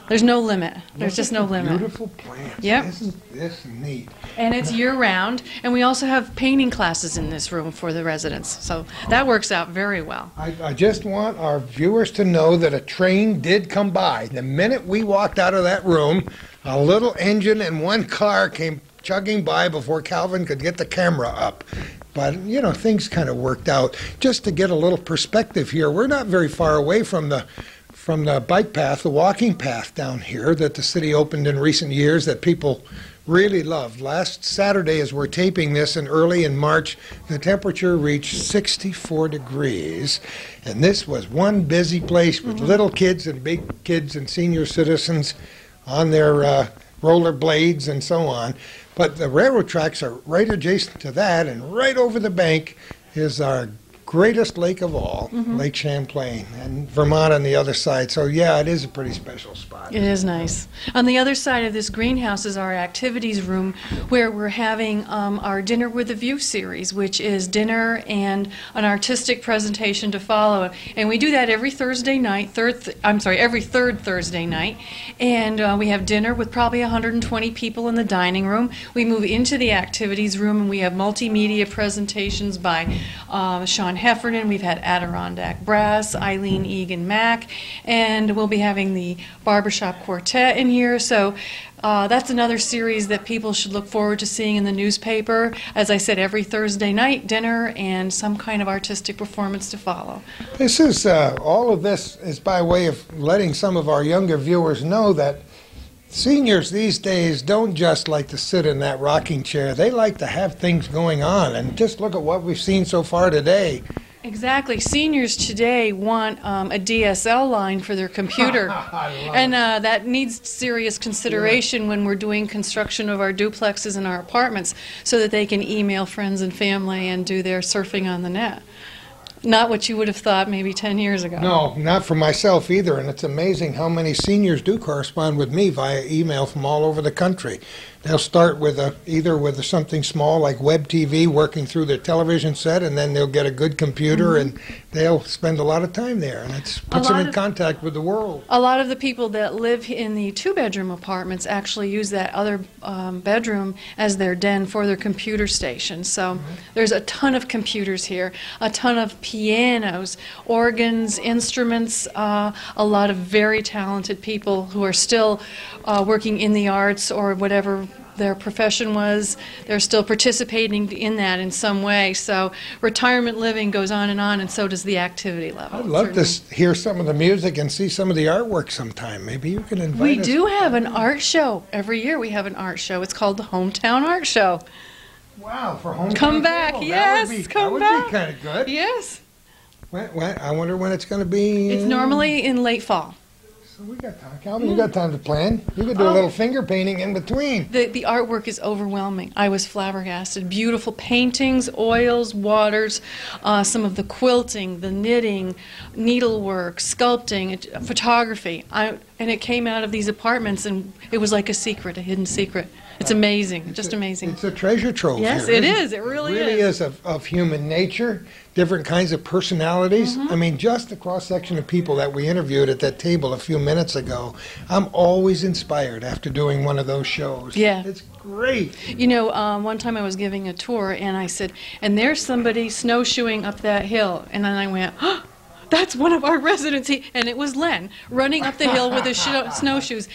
there's no limit. There's just no limit. Beautiful plants. Yep. Isn't this neat? And it's year round. And we also have painting classes in this room for the residents. So that works out very well. I, I just want our viewers to know that a train did come by. The minute we walked out of that room, a little engine and one car came chugging by before Calvin could get the camera up. But, you know, things kind of worked out. Just to get a little perspective here, we're not very far away from the from the bike path, the walking path down here that the city opened in recent years that people really loved. Last Saturday, as we're taping this, and early in March, the temperature reached 64 degrees. And this was one busy place with little kids and big kids and senior citizens on their uh, roller blades and so on. But the railroad tracks are right adjacent to that, and right over the bank is our greatest lake of all, Lake Champlain, and Vermont on the other side. So, yeah, it is a pretty special spot. It is nice. On the other side of this greenhouse is our activities room where we're having um, our Dinner with a View series, which is dinner and an artistic presentation to follow. And we do that every Thursday night, third, th- I'm sorry, every third Thursday night. And uh, we have dinner with probably 120 people in the dining room. We move into the activities room and we have multimedia presentations by uh, Sean Heffernan. We've had Adirondack Brass, Eileen Egan Mack, and we'll be having the Barbershop Quartet in here. So uh, that's another series that people should look forward to seeing in the newspaper. As I said, every Thursday night, dinner and some kind of artistic performance to follow. This is, uh, all of this is by way of letting some of our younger viewers know that seniors these days don't just like to sit in that rocking chair. They like to have things going on. And just look at what we've seen so far today. Exactly. Seniors today want um, a DSL line for their computer. and uh, that needs serious consideration when we're doing construction of our duplexes and our apartments so that they can email friends and family and do their surfing on the net. Not what you would have thought maybe 10 years ago. No, not for myself either. And it's amazing how many seniors do correspond with me via email from all over the country. They'll start with a either with something small like web TV, working through their television set, and then they'll get a good computer, and they'll spend a lot of time there, and it puts them in of- contact with the world. A lot of the people that live in the two bedroom apartments actually use that other um, bedroom as their den for their computer station. So there's a ton of computers here, a ton of pianos, organs, instruments, uh, a lot of very talented people who are still uh, working in the arts or whatever their profession was. They're still participating in that in some way. So retirement living goes on and on, and so does the activity level. I'd love to certainly. s- hear some of the music and see some of the artwork sometime. Maybe you can invite We us. do have an art show. Every year we have an art show. It's called the Hometown Art Show. Wow, for home. Come back, That yes, be, come that would back. be kind of good. Yes. When, when, I wonder when it's going to be. It's normally in late fall. So we got time, Calvin. You got time to plan. You could do a Oh. little finger painting in between. The, the artwork is overwhelming. I was flabbergasted. Beautiful paintings, oils, waters, uh, some of the quilting, the knitting, needlework, sculpting, it- photography. I, and it came out of these apartments, and it was like a secret, a hidden secret. It's amazing, just amazing. It's a treasure trove. Yes, here, it is. It really really is. is of, of human nature, different kinds of personalities. Mm-hmm. I mean, just the cross section of people that we interviewed at that table a few minutes ago. I'm always inspired after doing one of those shows. Yeah. It's great. You know, um, one time I was giving a tour and I said, and there's somebody snowshoeing up that hill. And then I went, oh, that's one of our residents. He, and it was Len running up the hill with his sho- snowshoes.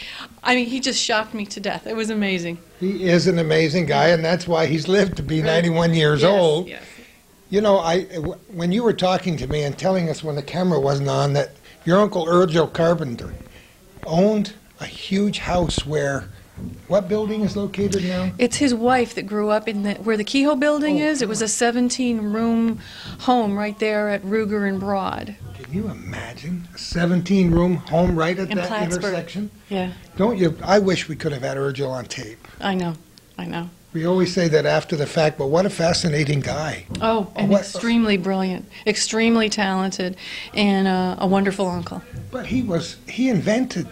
I mean, he just shocked me to death. It was amazing. He is an amazing guy, and that's why he's lived to be 91 years Yes, old. yes. You know, I when you were talking to me and telling us when the camera wasn't on that your uncle Virgil Carpenter owned a huge house where what building is located now? It's his wife that grew up in the where the Kehoe building Oh, is. It was a 17-room home right there at Rugar and Broad. Can you imagine a 17-room home right at In that Plattsburgh. intersection? Yeah, Don't you? I wish we could have had Virgil on tape. I know, I know. We always say that after the fact, but what a fascinating guy. Oh, and what- extremely brilliant, extremely talented, and uh, a wonderful uncle. But he was he invented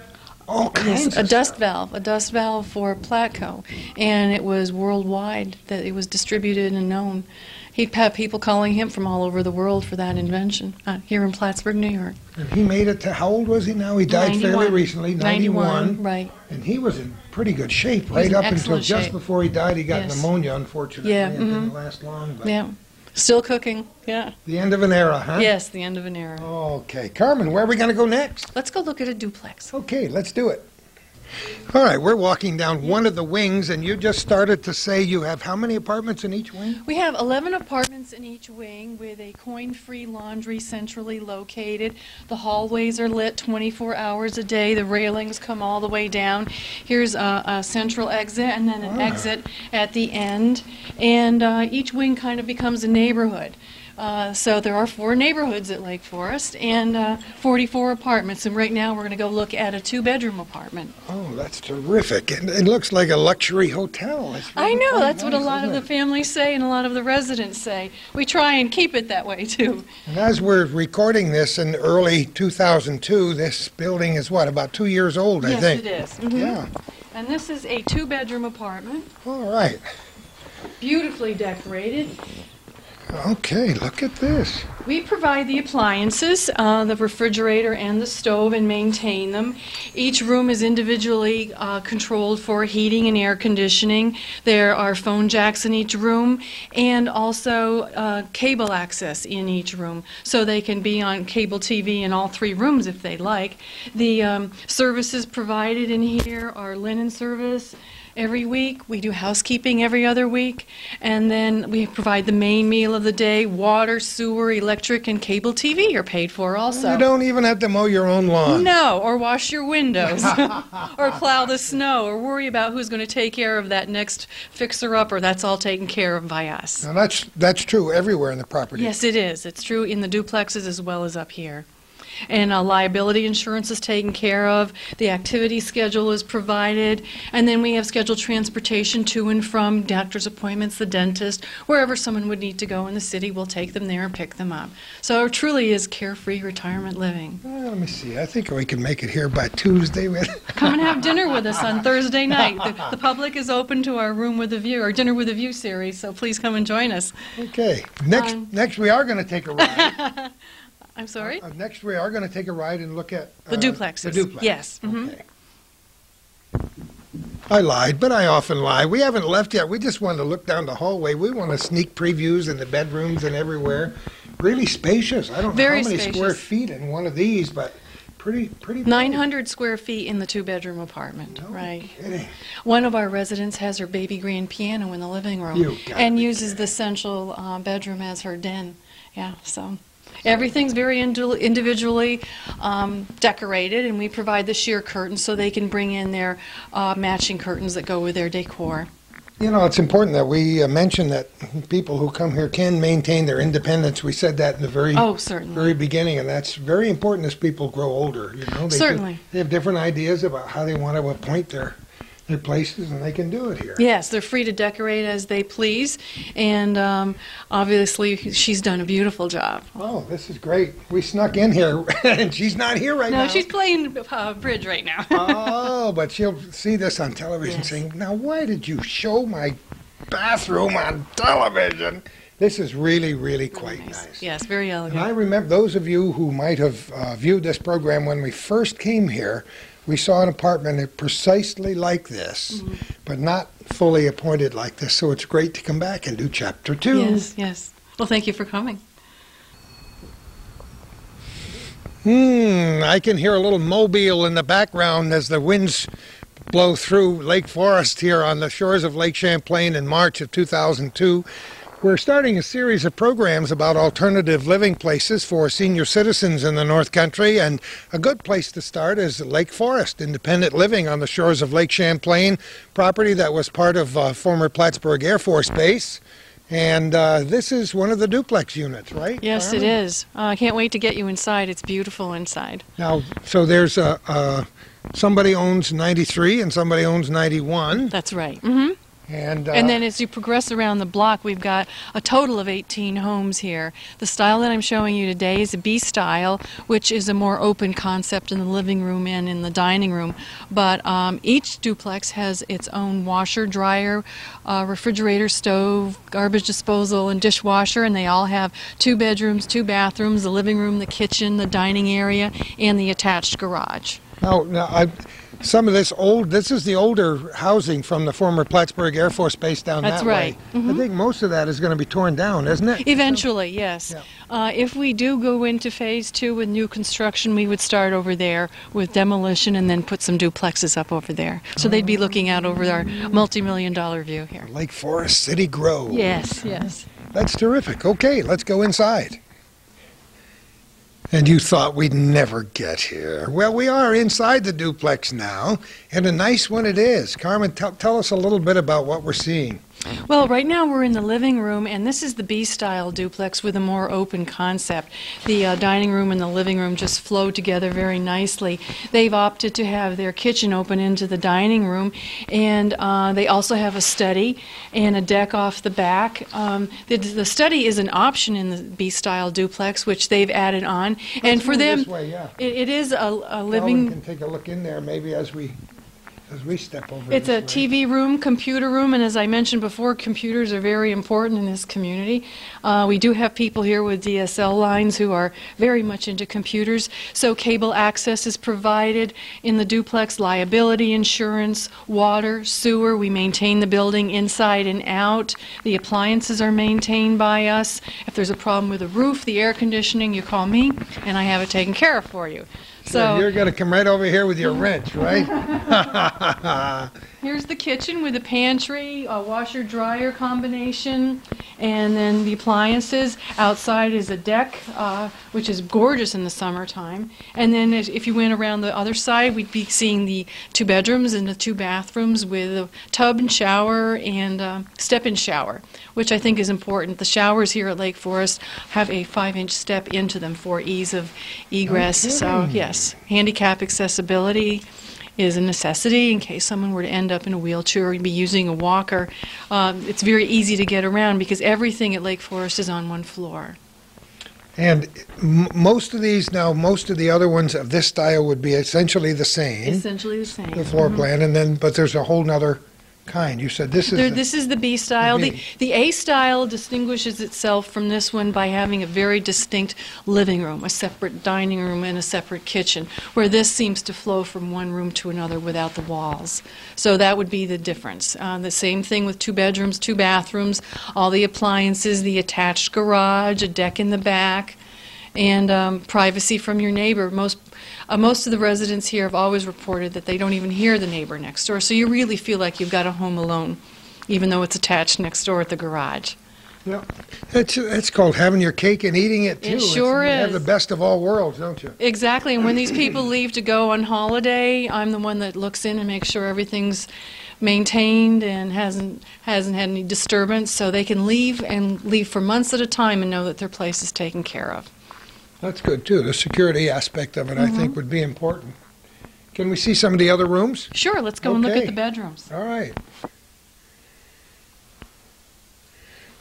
all kinds Yes, a dust stuff. valve, a dust valve for Platco, and it was worldwide that it was distributed and known. He'd have people calling him from all over the world for that invention uh, here in Plattsburgh, New York. And he made it to how old was he now? He died fairly recently, 91. right. And he was in pretty good shape right up until excellent just before he died. He got Yes. pneumonia, unfortunately. Yeah, It didn't mhm. last long. But Yeah, still cooking. Yeah. The end of an era, huh? Yes, the end of an era. Okay. Carmen, where are we going to go next? Let's go look at a duplex. Okay, let's do it. All right, we're walking down one of the wings, and you just started to say you have how many apartments in each wing? We have 11 apartments in each wing with a coin-free laundry centrally located. The hallways are lit 24 hours a day. The railings come all the way down. Here's a, a central exit and then an exit at the end. And uh, each wing kind of becomes a neighborhood. Uh, so there are four neighborhoods at Lake Forest and uh, 44 apartments. And right now we're going to go look at a two-bedroom apartment. Oh, that's terrific. And it looks like a luxury hotel. It's I know, that's what a lot of the families say and a lot of the residents say. We try and keep it that way too. And as we're recording this in early 2002, this building is what, about two years old, I Yes, think? Yes, it is. Mhm. Yeah. And this is a two-bedroom apartment, All right. beautifully decorated. Okay, look at this. We provide the appliances, uh, the refrigerator and the stove, and maintain them. Each room is individually uh, controlled for heating and air conditioning. There are phone jacks in each room, and also uh, cable access in each room, so they can be on cable TV in all three rooms if they like. The um, services provided in here are linen service, every week. We do housekeeping every other week. And then we provide the main meal of the day. Water, sewer, electric, and cable TV are paid for also. You don't even have to mow your own lawn. No, or wash your windows, or plow the snow, or worry about who's going to take care of that next fixer-upper. That's all taken care of by us. Now, that's, that's true everywhere in the property. Yes, it is. It's true in the duplexes as well as up here. And uh, liability insurance is taken care of, the activity schedule is provided, and then we have scheduled transportation to and from doctor's appointments, the dentist, wherever someone would need to go in the city, we'll take them there and pick them up. So it truly is carefree retirement living. Well, let me see. I think we can make it here by Tuesday. with- Come and have dinner with us on Thursday night. The, the public is open to our Room with a View, our Dinner with a View series, so please come and join us. Okay. Next, Um, next we are going to take a ride. I'm sorry? Uh, next we are going to take a ride and look at The uh, duplexes. The duplex. Yes. mhm. Okay. I lied, but I often lie. We haven't left yet. We just wanted to look down the hallway. We want to sneak previews in the bedrooms and everywhere. Really spacious. I don't Very know how many square feet in one of these, but pretty, pretty. 900 square feet in the two-bedroom apartment, No right. kidding. One of our residents has her baby grand piano in the living room and uses the central uh, bedroom as her den. Yeah, so everything's very indi- individually um, decorated, and we provide the sheer curtains so they can bring in their uh, matching curtains that go with their decor. You know, it's important that we uh, mention that people who come here can maintain their independence. We said that in the very, Oh, certainly. very beginning, and that's very important as people grow older. You know, they Certainly. Can, they have different ideas about how they want to appoint their their places, and they can do it here. Yes, they're free to decorate as they please, and um, obviously she's done a beautiful job. Oh, this is great. We snuck in here, and she's not here right now. No, she's playing uh, bridge right now. oh, but she'll see this on television Yes. saying, Now, why did you show my bathroom on television? This is really, really quite nice. Yes, very And elegant. I remember those of you who might have uh, viewed this program when we first came here, we saw an apartment precisely like this, Mm-hmm. but not fully appointed like this. So it's great to come back and do chapter two. Yes, yes. Well, thank you for coming. Hmm, I can hear a little mobile in the background as the winds blow through Lake Forest here on the shores of Lake Champlain in March of 2002. We're starting a series of programs about alternative living places for senior citizens in the North Country, and a good place to start is Lake Forest, independent living on the shores of Lake Champlain, property that was part of uh, former Plattsburgh Air Force Base. And uh, this is one of the duplex units, right? Yes, it Carmen? is. Uh, I can't wait to get you inside. It's beautiful inside. Now, so there's a, uh, somebody owns 93 and somebody owns 91. That's right. hmm And, uh, And then as you progress around the block, we've got a total of 18 homes here. The style that I'm showing you today is a B style, which is a more open concept in the living room and in the dining room. But um, each duplex has its own washer, dryer, uh, refrigerator, stove, garbage disposal, and dishwasher, and they all have two bedrooms, two bathrooms, the living room, the kitchen, the dining area, and the attached garage. now, now I, Some of this old, this is the older housing from the former Plattsburgh Air Force Base down That's that right. Mm-hmm. I think most of that is going to be torn down, isn't it? Eventually, yes. Yeah. Uh, if we do go into phase two with new construction, we would start over there with demolition and then put some duplexes up over there. So they'd be looking out over our multi-million dollar view here. Lake Forest City Grove. Yes, yes. That's terrific. Okay, let's go inside. And you thought we'd never get here. Well, we are inside the duplex now, and a nice one it is. Carmen, tell, tell us a little bit about what we're seeing. Well, right now we're in the living room, and this is the B-style duplex with a more open concept. The uh, dining room and the living room just flow together very nicely. They've opted to have their kitchen open into the dining room, and uh, they also have a study and a deck off the back. Um, the, the study is an option in the B-style duplex, which they've added on, and for them, way, yeah. it, it is a, a living. can take a look in there maybe as we as we step over. It's a way. TV room, computer room, and as I mentioned before, computers are very important in this community. Uh, we do have people here with DSL lines who are very much into computers, so cable access is provided in the duplex, liability insurance, water, sewer. We maintain the building inside and out. The appliances are maintained by us. If there's a problem with the roof, the air conditioning, you call me, and I have it taken care of for you. Sure, you're going to come right over here with your wrench, right? Here's the kitchen with a pantry, a washer dryer combination, and then the appliances. Outside is a deck, uh, which is gorgeous in the summertime. And then if, you went around the other side, we'd be seeing the two bedrooms and the two bathrooms with a tub and shower and uh, step-in shower, which I think is important. The showers here at Lake Forest have a five-inch step into them for ease of egress. So yes, handicap accessibility is a necessity in case someone were to end up in a wheelchair or be using a walker. Um, it's very easy to get around because everything at Lake Forest is on one floor. And m- most of these now, most of the other ones of this style would be essentially the same, Essentially the same. the floor plan, and then but there's a whole nother kind. You said this is There, the- this is the B style. The The, the A style distinguishes itself from this one by having a very distinct living room, a separate dining room, and a separate kitchen, where this seems to flow from one room to another without the walls. So that would be the difference. Uh, the same thing with two bedrooms, two bathrooms, all the appliances, the attached garage, a deck in the back, and um, privacy from your neighbor. Most uh, most of the residents here have always reported that they don't even hear the neighbor next door, so you really feel like you've got a home alone, even though it's attached next door at the garage. Yeah. It's, it's called having your cake and eating it, too. It It's- sure you have the best of all worlds, don't you? Exactly, and when these people leave to go on holiday, I'm the one that looks in and makes sure everything's maintained and hasn't hasn't had any disturbance, so they can leave and leave for months at a time and know that their place is taken care of. That's good, too. The security aspect of it, I Mm-hmm. think, would be important. Can we see some of the other rooms? Sure, let's go and look at the bedrooms. All right.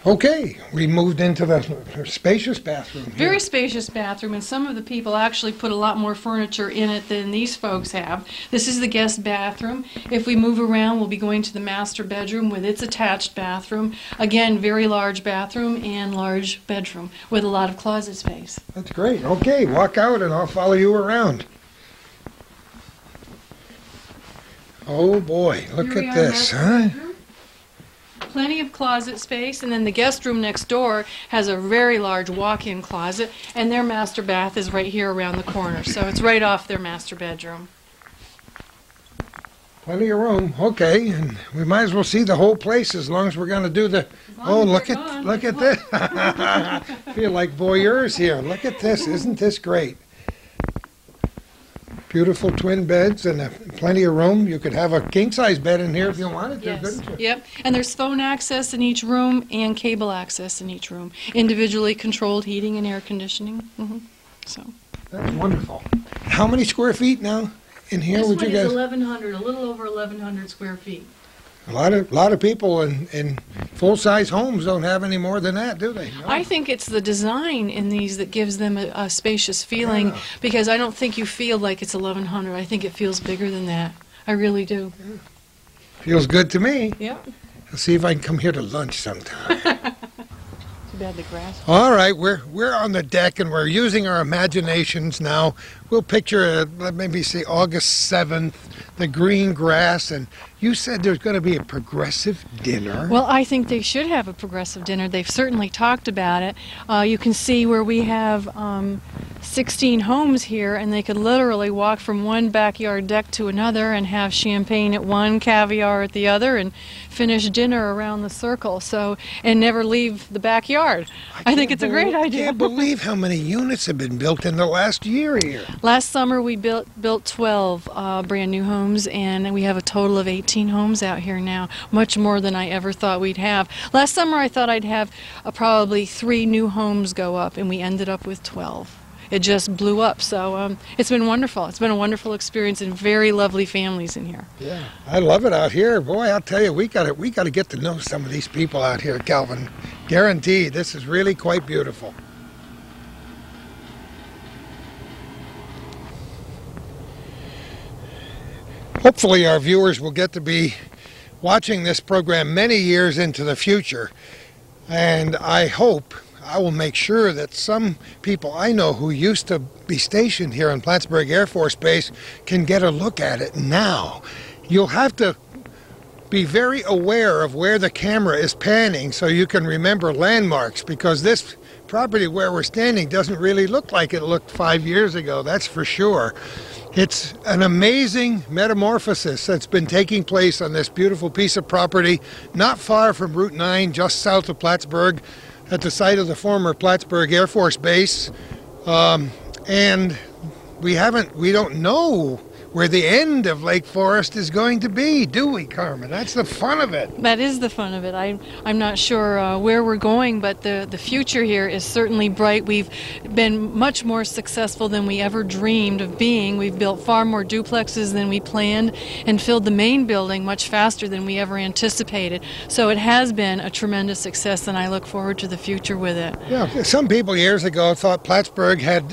Okay, we moved into the spacious bathroom. here. Very spacious bathroom, and some of the people actually put a lot more furniture in it than these folks have. This is the guest bathroom. If we move around, we'll be going to the master bedroom with its attached bathroom. Again, very large bathroom and large bedroom with a lot of closet space. That's great. Okay, walk out and I'll follow you around. Oh boy, look Here at this, huh? Plenty of closet space, and then the guest room next door has a very large walk-in closet, and their master bath is right here around the corner, so it's right off their master bedroom. Plenty of room. Okay, and we might as well see the whole place as long as we're going to do the. Oh, long Oh, look at gone, look at this. Feel like voyeurs here. Look at this. Isn't this great? Beautiful twin beds and plenty of room. You could have a king size bed in here if you wanted to, Yes, yep. And there's phone access in each room and cable access in each room. Individually controlled heating and air conditioning. hmm So That's wonderful. How many square feet now in here? this would one you is guys? 1,100, a little over 1,100 square feet. A lot of lot of people in, in full size homes don't have any more than that, do they? No? I think it's the design in these that gives them a, a spacious feeling Yeah. because I don't think you feel like it's 1,100. I think it feels bigger than that. I really do. Feels good to me. Yep. I'll see if I can come here to lunch sometime. Too bad the grass. All right, we're we're on the deck and we're using our imaginations now. We'll picture let maybe say August seventh, the green grass, and you said there's going to be a progressive dinner. Well, I think they should have a progressive dinner. They've certainly talked about it. Uh, you can see where we have um, 16 homes here, and they could literally walk from one backyard deck to another and have champagne at one, caviar at the other, and finish dinner around the circle. So, and never leave the backyard. I, think can't it's a great idea. Can't believe how many units have been built in the last year here. Last summer we built built 12 uh, brand new homes, and we have a total of 18 homes out here now. Much more than I ever thought we'd have. Last summer I thought I'd have uh, probably three new homes go up, and we ended up with 12. It just blew up. So um, it's been wonderful. It's been a wonderful experience, and very lovely families in here. Yeah, I love it out here. Boy, I'll tell you, we got to we got to get to know some of these people out here, Calvin. Guaranteed, this is really quite beautiful. Hopefully, our viewers will get to be watching this program many years into the future, and I hope I will make sure that some people I know who used to be stationed here in Plattsburgh Air Force Base can get a look at it now. You'll have to be very aware of where the camera is panning so you can remember landmarks because this property where we're standing doesn't really look like it looked five years ago, that's for sure. It's an amazing metamorphosis that's been taking place on this beautiful piece of property not far from Route 9, just south of Plattsburgh, at the site of the former Plattsburgh Air Force Base. Um, and we haven't, we don't know where the end of Lake Forest is going to be, do we, Carmen? That's the fun of it. That is the fun of it. I, I'm not sure uh, where we're going, but the, the future here is certainly bright. We've been much more successful than we ever dreamed of being. We've built far more duplexes than we planned and filled the main building much faster than we ever anticipated. So it has been a tremendous success, and I look forward to the future with it. Yeah, some people years ago thought Plattsburgh had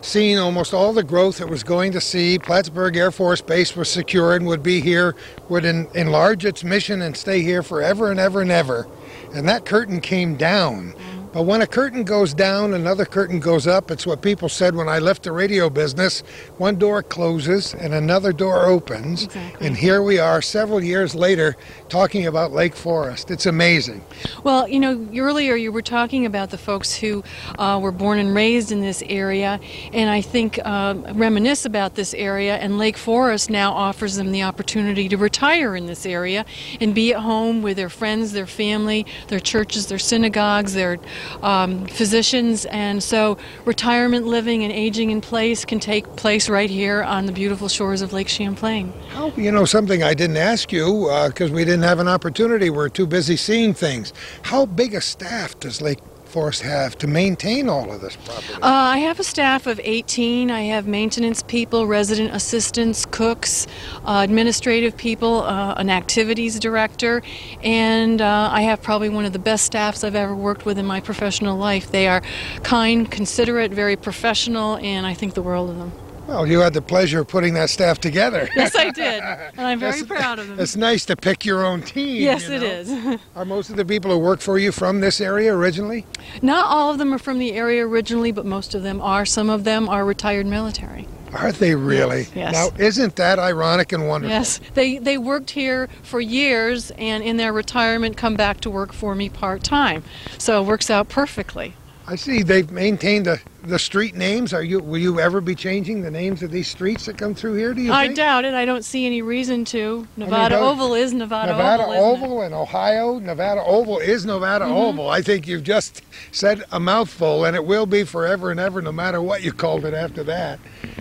seen almost all the growth it was going to see. Plattsburgh Air Force Base was secure and would be here, would en- enlarge its mission and stay here forever and ever and ever. And that curtain came down. But when a curtain goes down, another curtain goes up. It's what people said when I left the radio business. One door closes and another door opens. Exactly. And here we are several years later talking about Lake Forest. It's amazing. Well, you know, earlier you were talking about the folks who uh, were born and raised in this area, and I think uh, reminisce about this area. And Lake Forest now offers them the opportunity to retire in this area and be at home with their friends, their family, their churches, their synagogues, their um, physicians, and so retirement living and aging in place can take place right here on the beautiful shores of Lake Champlain. How, you know, something I didn't ask you because we didn't have an opportunity. We're too busy seeing things. How big a staff does Lake Forest have to maintain all of this property? Uh, I have a staff of 18. I have maintenance people, resident assistants, cooks, uh, administrative people, uh, an activities director, and uh, I have probably one of the best staffs I've ever worked with in my professional life. They are kind, considerate, very professional, and I think the world of them. Well, you had the pleasure of putting that staff together. Yes, I did, and I'm very proud of them. It's nice to pick your own team. Yes, you know. is. Are most of the people who work for you from this area originally? Not all of them are from the area originally, but most of them are. Some of them are retired military. Are they really? Yes, yes. Now, isn't that ironic and wonderful? Yes, they they worked here for years, and in their retirement, come back to work for me part time. So it works out perfectly. I see they've maintained the, the street names. Are you? Will you ever be changing the names of these streets that come through here? Do you I think? doubt it. I don't see any reason to. Nevada those- Oval is Nevada, Nevada Oval. Oval and Ohio, Nevada Oval is Nevada Mm-hmm. Oval. I think you've just said a mouthful, and it will be forever and ever, no matter what you called it after that.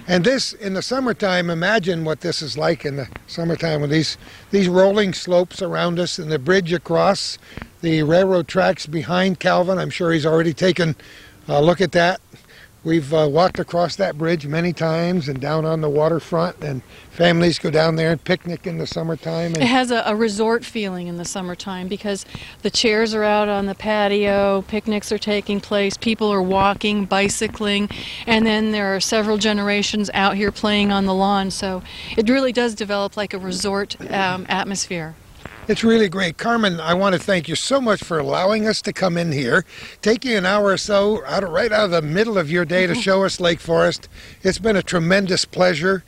And this, in the summertime, imagine what this is like in the summertime with these these rolling slopes around us and the bridge across the railroad tracks behind Calvin. I'm sure he's already taken a look at that. We've uh, walked across that bridge many times and down on the waterfront, and families go down there and picnic in the summertime. It has a, a resort feeling in the summertime because the chairs are out on the patio, picnics are taking place, people are walking, bicycling, and then there are several generations out here playing on the lawn. So it really does develop like a resort um, atmosphere. It's really great. Carmen, I want to thank you so much for allowing us to come in here, take you an hour or so out of, right out of the middle of your day to show us Lake Forest. It's been a tremendous pleasure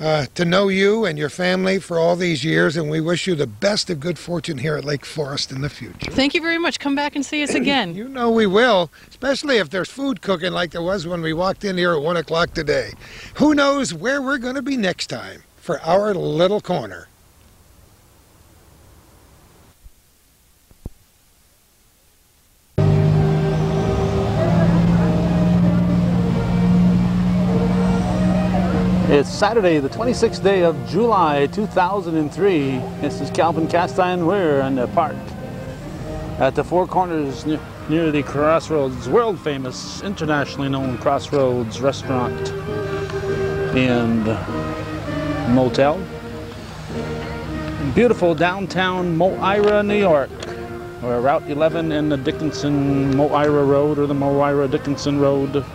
uh, to know you and your family for all these years, and we wish you the best of good fortune here at Lake Forest in the future. Thank you very much. Come back and see us again. You know we will, especially if there's food cooking like there was when we walked in here at 1 o'clock today. Who knows where we're going to be next time for our little corner. It's Saturday, the 26th day of July 2003. This is Calvin Castine. We're in the park at the Four Corners near, the Crossroads, world famous, internationally known Crossroads restaurant and motel. Beautiful downtown Moira, New York. Or Route 11 and the Dickinson Moira Road or the Moira Dickinson Road